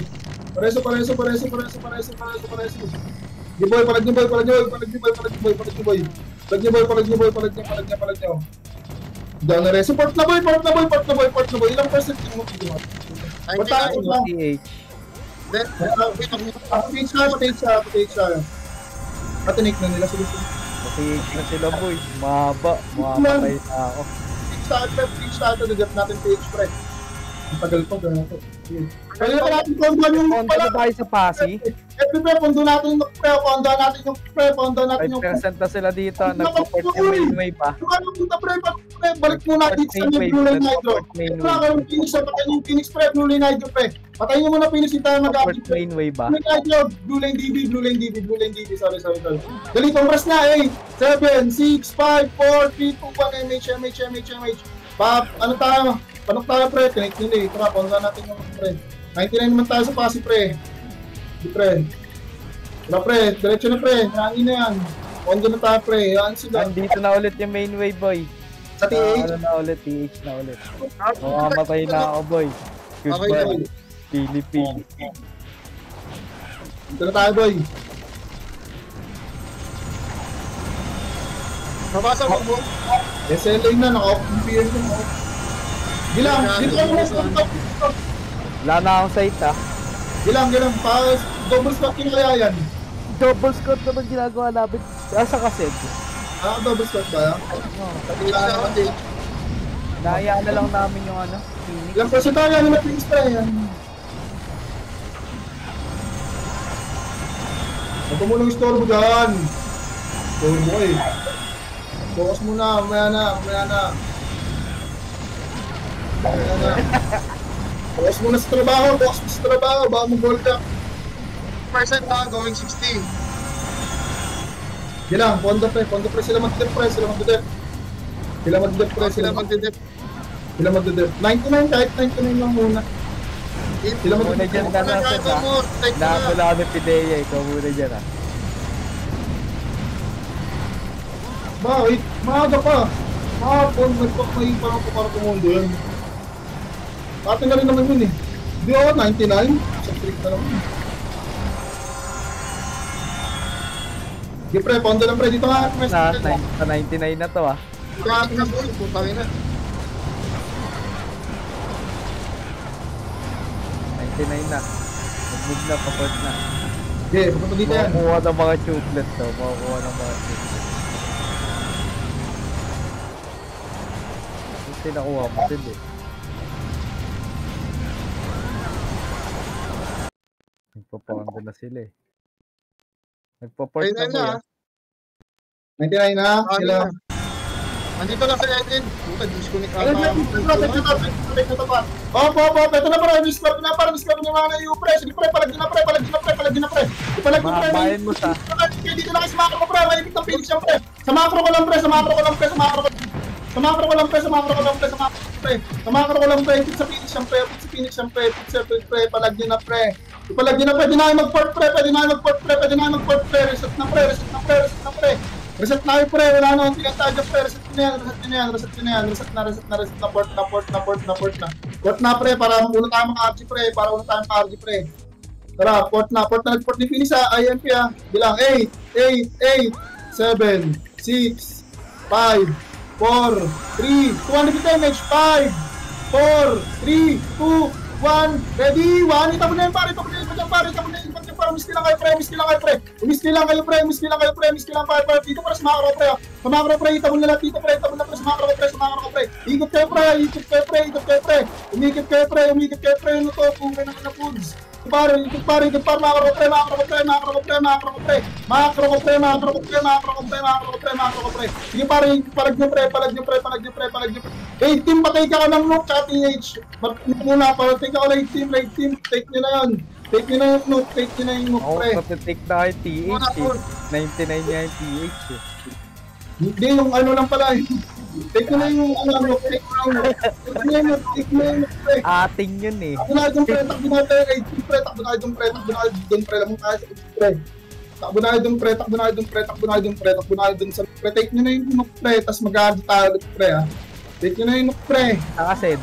Pareso, pareso, pareso, pareso, pareso, pareso, pareso. Hindi boy, palag nyo, boy, palag boy, palag nyo, boy, palag nyo, boy, palag nyo, boy. Palag nyo, boy, palag nyo, boy, palag nyo, palag nyo, palag nyo. Diyan na rin. Support na boy, support na boy, support na boy, support na boy. Ilang percent yung? Bata, 99. lang. TH. Then, Patage siya, patage siya, patage siya. Patinik na nila. Sige, sige. TH na sila boy. Mahaba. Mamamatay na ako. Page sa atin, page sa atin, nagap natin page, pre. Ang tagal pa, gano'n to. Sige. Pwede na natin pondohan yung Pondo pala. na tayo sa Pasi. FB pre, pondo natin yung pre, pondo natin yung pre, pondo natin yung pre. 5% na sila dito. Nag-support yung main wave pa. Yung ano punta pre, pa- pre, balik muna dito sa Blue Line Hydro. Support Wala wave. kayong Phoenix, patayin yung Phoenix pre, Blue Line Hydro pre. Patayin nyo muna Phoenix, yung tayo Support mag-update pre. main wave ba? Blue Line Hydro, Blue Line DB, Blue Line DB, Blue Line DB, sorry, sorry, sorry. Dali, compress na, 8, 7, 6, 5, 4, 3, 2, 1, MH, MH, MH, MH. Pa, ano tayo? Panok tayo pre, connect nyo eh. Tara, paunsa natin yung pre. 99 naman tayo sa pasi pre. Di pre. Tara pre, diretso na pre, hangin na yan. Pondo na tayo pre, yan sila. Nandito na ulit yung main wave boy. Sa TH, ano na ulit, TH na ulit. Mamamatay na ako boy. Okay, Goodbye. boy. Philippines. dito na tayo boy. Mabasa mo mo. SLA na, naka-off yung PM ko. Gilang, dito ka muna sa Wala na akong sight ah. Gilang, gilang, pa double slot yung kaya yan. Double squat naman ginagawa namin. Asa kasi? Ah, double slot ba yan? Pati. Naayaan na lang namin yung ano. Ilang percent tayo, ano na pings pa yan? Huwag ka munang istorbo dyan. Istorbo eh. Focus muna, mamaya na, mamaya na. Focus muna sa trabaho, focus muna sa trabaho, baka mag-gold ka. Percent na going 60. Gilang, pondo pre, pondo pre, sila mag-dep pre, sila mag-dep. Sila mag-dep pre, Sila sila mag magdidip. Sila mag-dep. 99 kahit 99 lang muna. Sila mag Muna dyan na nasa Gago na. mo. Take Lahat na. wala kami Pidea. Ikaw muna dyan ah. Bakit? Maaga pa. Mahapon, nagpakmay pa ako para tumundo yan. Atin na rin naman yun eh. Hindi ako, 99. Sa trick na naman. Di pre, pondo lang pre. Dito nga. Pre, Sa, nine- sa 99 na to ah. Gago na boy. Putangin na. 99 na. Mag-move na, paport na. Hindi, papunta dito yan. Makukuha ng mga chuplet to. Makukuha ng mga chuplet. Kasi nakuha mo din eh. Nagpapawanda na sila eh. Nagpaport Ayun na na na. yan. 99 na. Ano Sila. na. Nandito lang sa Eden. Puta, disconnect Ano ba? Ito na, ito na, ito na pa. Opo, opo. Ito na pa. Discord na pa. Discord na mga na-iyo pre. Sige pre, palagin na pre. Palagin na pre. Palagin na pre. Palagin na pre. Mabayan mo sa... Kaya dito na kayo sa macro ko pre, malimit ng Phoenix yan pre. Sa macro ko lang pre, sa macro ko lang pre, sa macro ko. Sa macro ko lang pre, sa macro ko lang pre, sa macro ko pre. Sa macro ko lang pre, hit sa Phoenix yan pre, hit sa Phoenix yan pre, hit sa pre, pre, palagyan na pre. Ipalagyan na pre, di na kayo mag-port pre, pwede na kayo mag-port pre, pwede na kayo mag-port pre, reset na pre, reset na pre, reset na pre. Reset na kayo pre, wala na akong tinatawag pre, reset na yan, reset na yan, reset na yan, reset na, reset na, reset na, port na, port na, port na, port na. Port na pre, para una tayo mga RG pre, para una tayo mga RG pre. Tara, port na. Port na nag-port ni Phoenix ha. IMP ha. Bilang 8, 8, 8, 7, 6, 5, 4, 4, 3, 200 damage, 5, 4, 3, 2, 1, ready, 1, ita mo na yun pare, ita mo na yun, ita mo na yun pare, ita mo na yun, ita mo na yun pare, miski lang kayo pre, miski lang kayo pre, miski lang kayo pre, miski lang kayo pre, miski lang kayo pre, dito pre sa macro pre, sa macro pre, ita mo na lang, dito pre, ita mo na pre, sa macro pre, sa macro pre, ikot kayo pre, ikot kayo pre, ikot kayo pre, umikot kayo pre, umikot kayo pre, ano to, kung kayo naman na pare, ikot pare, ikot pare, macro pre, macro pre, macro pre, macro pre, macro ko pre, macro ko pre, macro ko pre, macro ko pre, macro ko pre, sige pare, palag nyo pre, palag nyo pre, palag nyo pre, palag nyo pre, eh, team, patay ka ka ng look, tsaka TH, muna, patay ka ka late team, late team, take nyo na yun, take nyo na yung look, take nyo na yung Ako, pre, matitake na kayo TH eh. 99 niya yung TH eh. Hindi, yung ano lang pala. eh. Take mo na yung ano, ano, take mo na take mo na take mo na pre. Ating yun eh. Takbo na yung pre, takbo na kay Jim, pre, takbo na yung pre, takbo na yung pre, lamang tayo sa pre. Takbo na yung pre, takbo na yung pre, takbo na yung pre, takbo na yung sa pre. Take nyo na yung nuk pre, tas mag-aadi tayo pre ha. Take nyo na yung nuk pre. Nakasid.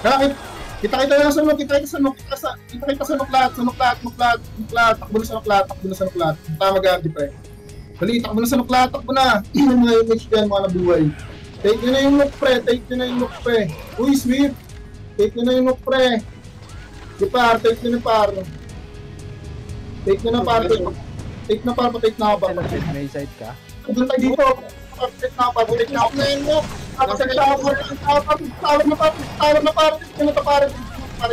Bakit? Kita kita na sa nuk, kita kita sa nuk, kita sa kita kita sa nuk lahat, sa nuk lahat, nuk lahat, nuk lahat, takbo na sa nuk lahat, takbo na sa nuk lahat. Tama mag-aadi pre. Dali, takbo na sa nuk lahat, takbo na. Yung mga image yan, mga nabuhay. Take nyo na yung look pre, take nyo na yung look pre. Uy, sweep! Take nyo na yung look pre. Di par, take nyo na par. Take nyo na par, take, take na par, take na par. May side ka. Doon tayo dito. Take na par, take na par. Take na par, take na par, take na par, tawag na par, tawag na par, take na par,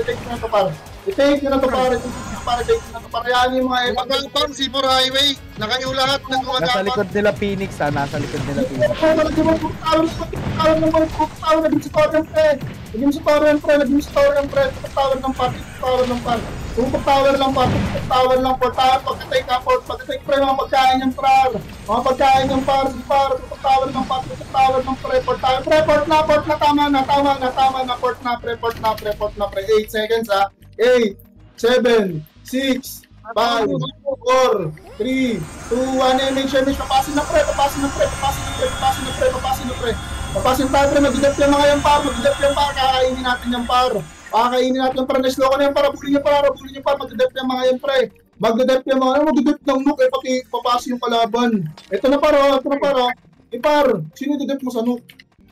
take na par. I-take nyo na par, take na par, take nyo na to par. Yan yung mga Gumagapang si For Highway. Nakayo lahat ng Nasa gumagapang. likod nila Phoenix ha. Nasa likod nila Phoenix. Tawag ng mga tawag naging sa torrent pre. Naging sa torrent pre, naging sa torrent pre. Tawag ng party, tawag ng party. Kung pagtawag lang party, pagtawag lang po, tawag pagkatay ka po, pagkatay pre, mga pagkain yung par. Mga pagkain yung par, si par, pagtawag ng party, pagtawag ng pre, port tayo. Pre, port na, port na, tama na, tama na, tama na, port na, pre, port na, pre, port na, pre. 8 seconds ha. 8, 7, 6, 5, 4, 3, 2, 1, image, image, papasin na pre, papasin na pre, papasin na pre, papasin na pre, papasin na pre. Papasin tayo pre, mag-idap yung mga yung par, mag-idap yung par, kakainin natin yung par. Kakainin natin yung par, nesloko na yung par, bulin yung par, bulin yung par, mag-idap yung mga yung pre. Mag-idap yung mga, mag-idap ng nuk, eh, pati papasin yung kalaban. Ito na par, oh, ito na par, oh. Eh, par, sino idap mo sa nuk?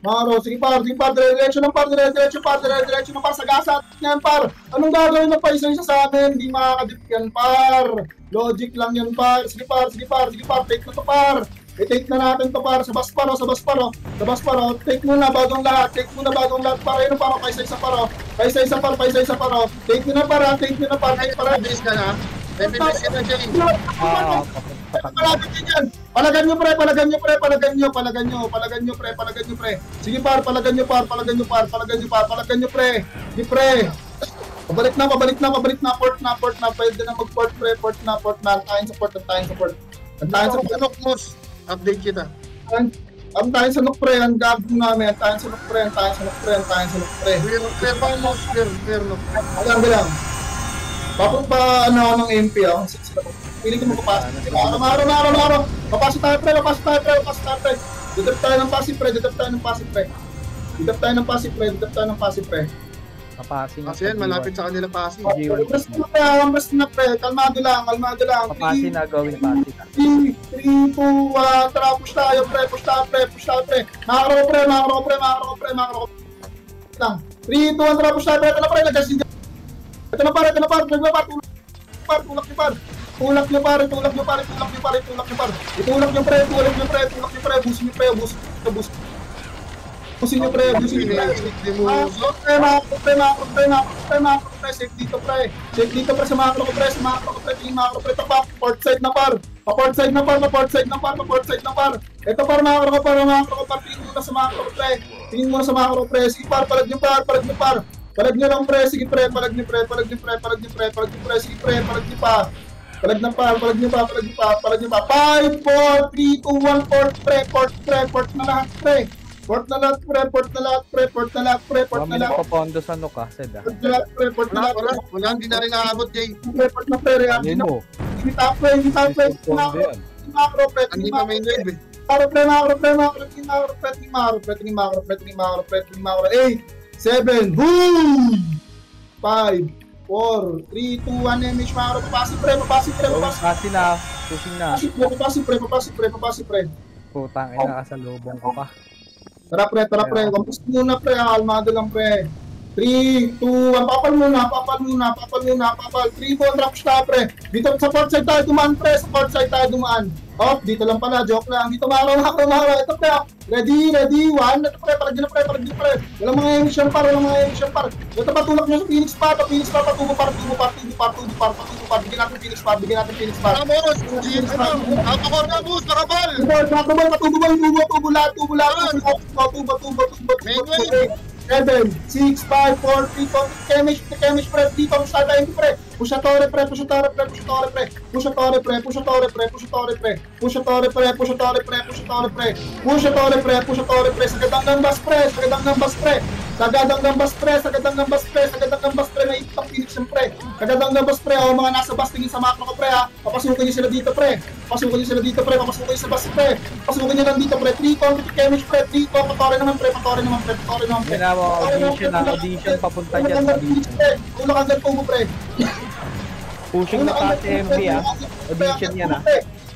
Maro, sige par, sige par, dire-diretso ng par, dire-diretso par, dire-diretso ng par, sagasa yan par. Anong gagawin ng pa isa-isa sa amin? Hindi makakadip yan par. Logic lang yan par. Sige par, sige par, sige par, take na to par. I-take na natin to par, sa bas paro, sa bas paro, sa bas paro. Take muna bagong lahat, take muna bagong lahat para yun paro, kaisa isa paro, kaisa isa paro, kaisa isa paro. Take nyo na para, take nyo na para, take para. Bilis ka na. May bilis ka na, Jay. Ah, Palagyan nyo yan. Palagan nyo pre, palagan nyo pre, palagan nyo, palagan nyo, palagan nyo pre, palagan nyo pre. Sige par, palagan nyo par, palagan nyo par, palagan nyo par, palagan nyo pre. Sige pre. Pabalik na, pabalik na, pabalik na, port na, port na, pwede na mag-port pre, port na, port na, antayin sa port, antayin sa port. Antayin sa port. Update kita. antayin sa nuk pre, ang gagawin namin, antayin sa nuk pre, antayin sa nuk pre, antayin sa nuk pre. Clear, clear pa mos. Clear, no. Alam, bilang. Bakit pa ano ng MP ah? Piling ko magpapasok. Araw, araw, araw, araw. Papasok tayo pre, papasok tayo pre, papasok tayo pre. Didap tayo ng passive pre, didap tayo ng passive pre. Didap tayo ng passive pre, didap tayo ng passive pre. Papasin Kasi yan, malapit sa kanila passing. G1. Rest na pre, ah, rest na pre. Kalmado lang, kalmado lang. Papasin na gawin pasin na. 3, 3, 2, 1, tara, push tayo pre, push tayo pre, push tayo pre. Makakaro pre, makakaro pre, makakaro pre, makakaro lang. 3, 2, 1, tara, push tayo pre, ito na pre, nag-gas ito na pare, ito na pare, ito na pare, tulak niyo pare. Tulak niyo pare, tulak niyo pare, tulak niyo pare, tulak niyo pare. Itulak niyo pre, tulak niyo pre, tulak niyo pre, busin niyo pre, busin niyo, busin. Busin niyo pre, busin niyo pre. Ah, so, pre, makakro pre, makakro pre, makakro pre, makakro pre, safe dito pre. Safe dito pre, sa makakro ko pre, sa makakro ko pre, tingin makakro pre, tapa, port side na par. Pa port side na par, pa port side na par, pa port side na par. Ito par, makakro ko par, makakro ko par, tingin muna sa makakro ko pre. Tingin muna sa makakro ko pre, sige par, palag niyo par, palag niyo par. Palag niyo lang pre, sige pre, palag niyo pre, palag niyo pre, palag niyo pre, palag niyo pre, sige pre, palag niyo pa. Palag na pa, palag niyo pa, palag niyo pa, palag niyo pa. 5, 4, 3, 2, 1, port pre, port pre, port na lahat pre. Port na lahat pre, port na lahat pre, port na lahat pre, port na lahat. nagpapondo sa ano ka, Sed ah. Port na lahat pre, port na lahat wala. pre. Wala, hindi na rin nakabot, Jay. Pre, port na pre, react Hindi na. mo. Hindi top pre, hindi top pre, macro, hindi macro pre, Hindi pa macro main pre. live eh. Macro pre, macro pre, macro, hindi macro pre, macro pre, macro pre, hindi macro pre, hindi macro. 8, 7, boom! 5, 4, 3, 2, 1, image macro, papasi pre, papasi pre, papasi pasin na. Pushing na. Papasi pre, papasi pre, papasi pre, papasi pre. Putang ina sa lubong ko pa. Tara pre, tara pre. Kampus muna pre, kalmado lang pre. 3, 2, 1, papal muna, papal muna, papal muna, papal. 3, 4, drop stop pre. Dito sa port side tayo dumaan pre, sa port side tayo dumaan. Oh, dito lang pala, joke lang. Dito maraw ako, maraw. Ito pre, ah. ready, ready, one. Ito pre, parang na pre, parang pre. Walang mga emission par, walang mga emission par. Ito patulak nyo sa Phoenix pa, Phoenix par, patubo par, tubo par, tubo par, tubo par, patubo par. Bigyan natin Phoenix par, bigyan natin Phoenix par. Ramos, Phoenix par. Apakor na, boss, nakabal. Tubo, tubo, tubo, tubo, tubo, lahat, tubo, lahat, tubo, tubo, tubo, tubo, tubo, tubo, 7, 6, 5, 4, 3, 2, Kemish, Kemish, pre, dito, push natin, pre. Push sa tore, pre, push sa tore, pre, push sa tore, pre. Push sa tore, pre, push sa tore, pre, push sa tore, pre. Push sa tore, pre, push sa tore, pre, push sa tore, pre. Push sa tore, pre, push sa tore, pre. Sa gadang ng bas, pre, sa gadang ng bas, pre sa gadang ng bas, pre, sa gadang ng bas, pre, sa gadang ng bas, pre, may itang Phoenix yung pre, sa gadang ng bas, pre, oh, mga nasa bas, tingin sa macro ko, pre, ha, papasukin niyo sila dito, pre, papasukin niyo sila dito, pre, papasukin niyo sa bas, pre, papasukin niyo lang dito, pre, 3, complete chemist, pre, 3, patore naman, pre, patore naman, pre, patore naman, pre, na mo, audition na, audition papunta dyan. audition. Tulak hanggang tubo, pre. Pushing na taas si MB ah. Audition yan ah.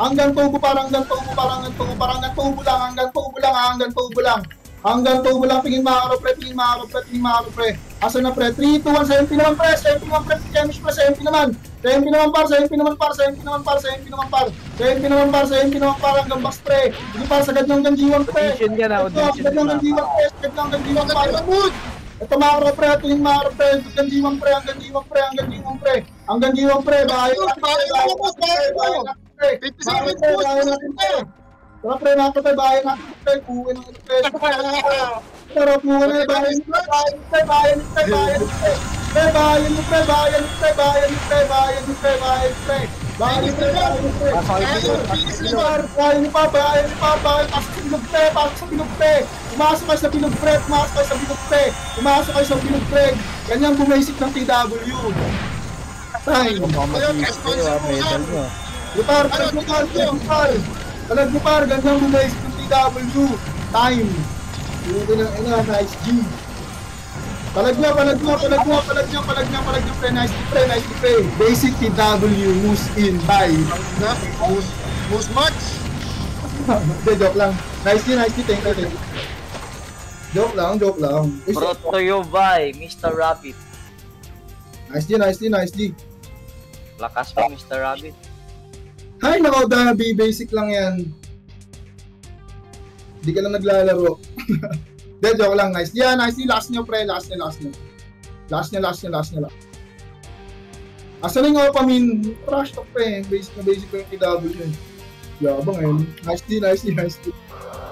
Hanggang tubo, parang hanggang tubo, parang hanggang tubo, parang hanggang tubo lang, hanggang tubo lang, ah, hanggang tubo lang. Hanggang tubo lang, pingin mga kapre, pingin mga kapre, pingin mga kapre. Asa na pre? 3, 2, 1, sa naman pre, sa naman pre, sa Chemish pre, sa naman. Sa naman par, sa naman par, sa naman par, sa naman par. Sa naman par, sa naman par, hanggang box pre. Hindi par, sagad ng ganjiwan pre. Audition ka na, audition ka na. Sagad ng ganjiwan pre. Ito mga kapre, ito yung mga kapre, hanggang jiwan pre, hanggang jiwan pre, hanggang jiwan pre. Hanggang jiwan pre, bahay na pre, bahay na pre, bahay na pre. 50 seconds, bahay na pre. Tara pre, nakapatay bayan na. Pre, buhay ng ito. Tara, buhay na bayan. Pre, bayan, pre, bayan, pre, bayan, pre. Pre, bayan, pre, bayan, pre, bayan, pre, bayan, pre, bayan, pre. Bayan, pre, bayan, pre. Bayan, pa, bayan, pa, bayan. Pasok sa binog pre, sa binog pre. Umasok kayo sa binog pre, umasok kayo sa binog pre. Umasok kayo sa binog pre. Ganyan bumaisip ng TW. Tay. Ayun, medal mo. Ah. Lutar, pre, lutar, lutar par, palag mo par. Palag mo par, gandang bumais ng TW. Time. Yung ko ng ina, nice G. Palag niya, palag niya, palag niya, palag niya, palag niya, palag niya, pre, nice to pre, nice to pre. Basic TW, moves in. Na, Moose, Moose match. Hindi, joke lang. Nice G, nice G, thank you, thank you. Joke lang, joke lang. Brought to you by Mr. Rabbit. Nice G, nice G, nice G. Lakas mo, Mr. Rabbit. Hay, nako, Dabi, basic lang yan. Hindi ka lang naglalaro. Hindi, joke lang, nice. Yeah, nice. Last nyo, pre. Last nyo, last nyo. Last nyo, last nyo, last nyo. Asa na yung opamin? Trash talk, pre. Basic na basic ko yung KW yun. Yabang. Nice D, nice nice D.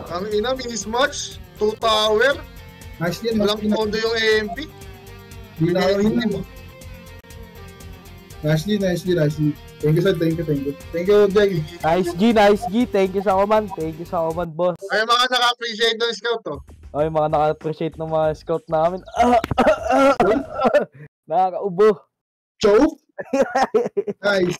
Ang ina, mismatch. Two tower. Nice D, nice Walang pondo yung AMP. Hindi na ako yun. Nice D, nice nice. Thank you, sir. Thank you, thank you. Thank you, Jay. Nice G, nice G. Thank you sa command. Thank you sa command, boss. Ay, mga naka-appreciate ng scout, oh. Ay, mga naka-appreciate ng mga scout namin. Nakakaubo. Choke. Nice.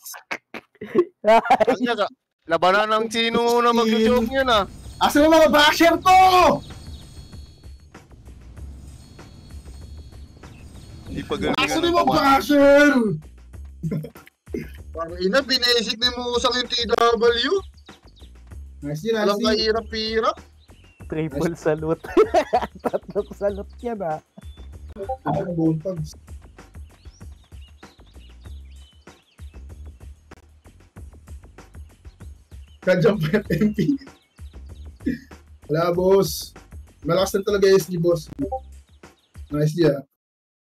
Kanya ka. Labanan ng sino na mag-joke yun ah. Asa na mga basher ko? Hindi pa Asa galing. na mga basher? Ang ina, binasic ni Musang yung TW. Nice D, nice Walang D. kahirap-hirap. Triple salute. Tatlong salute yan ah. Ano buong tags? Kajump at MP. Wala, boss. Malakas na talaga SG, boss. Nice dia.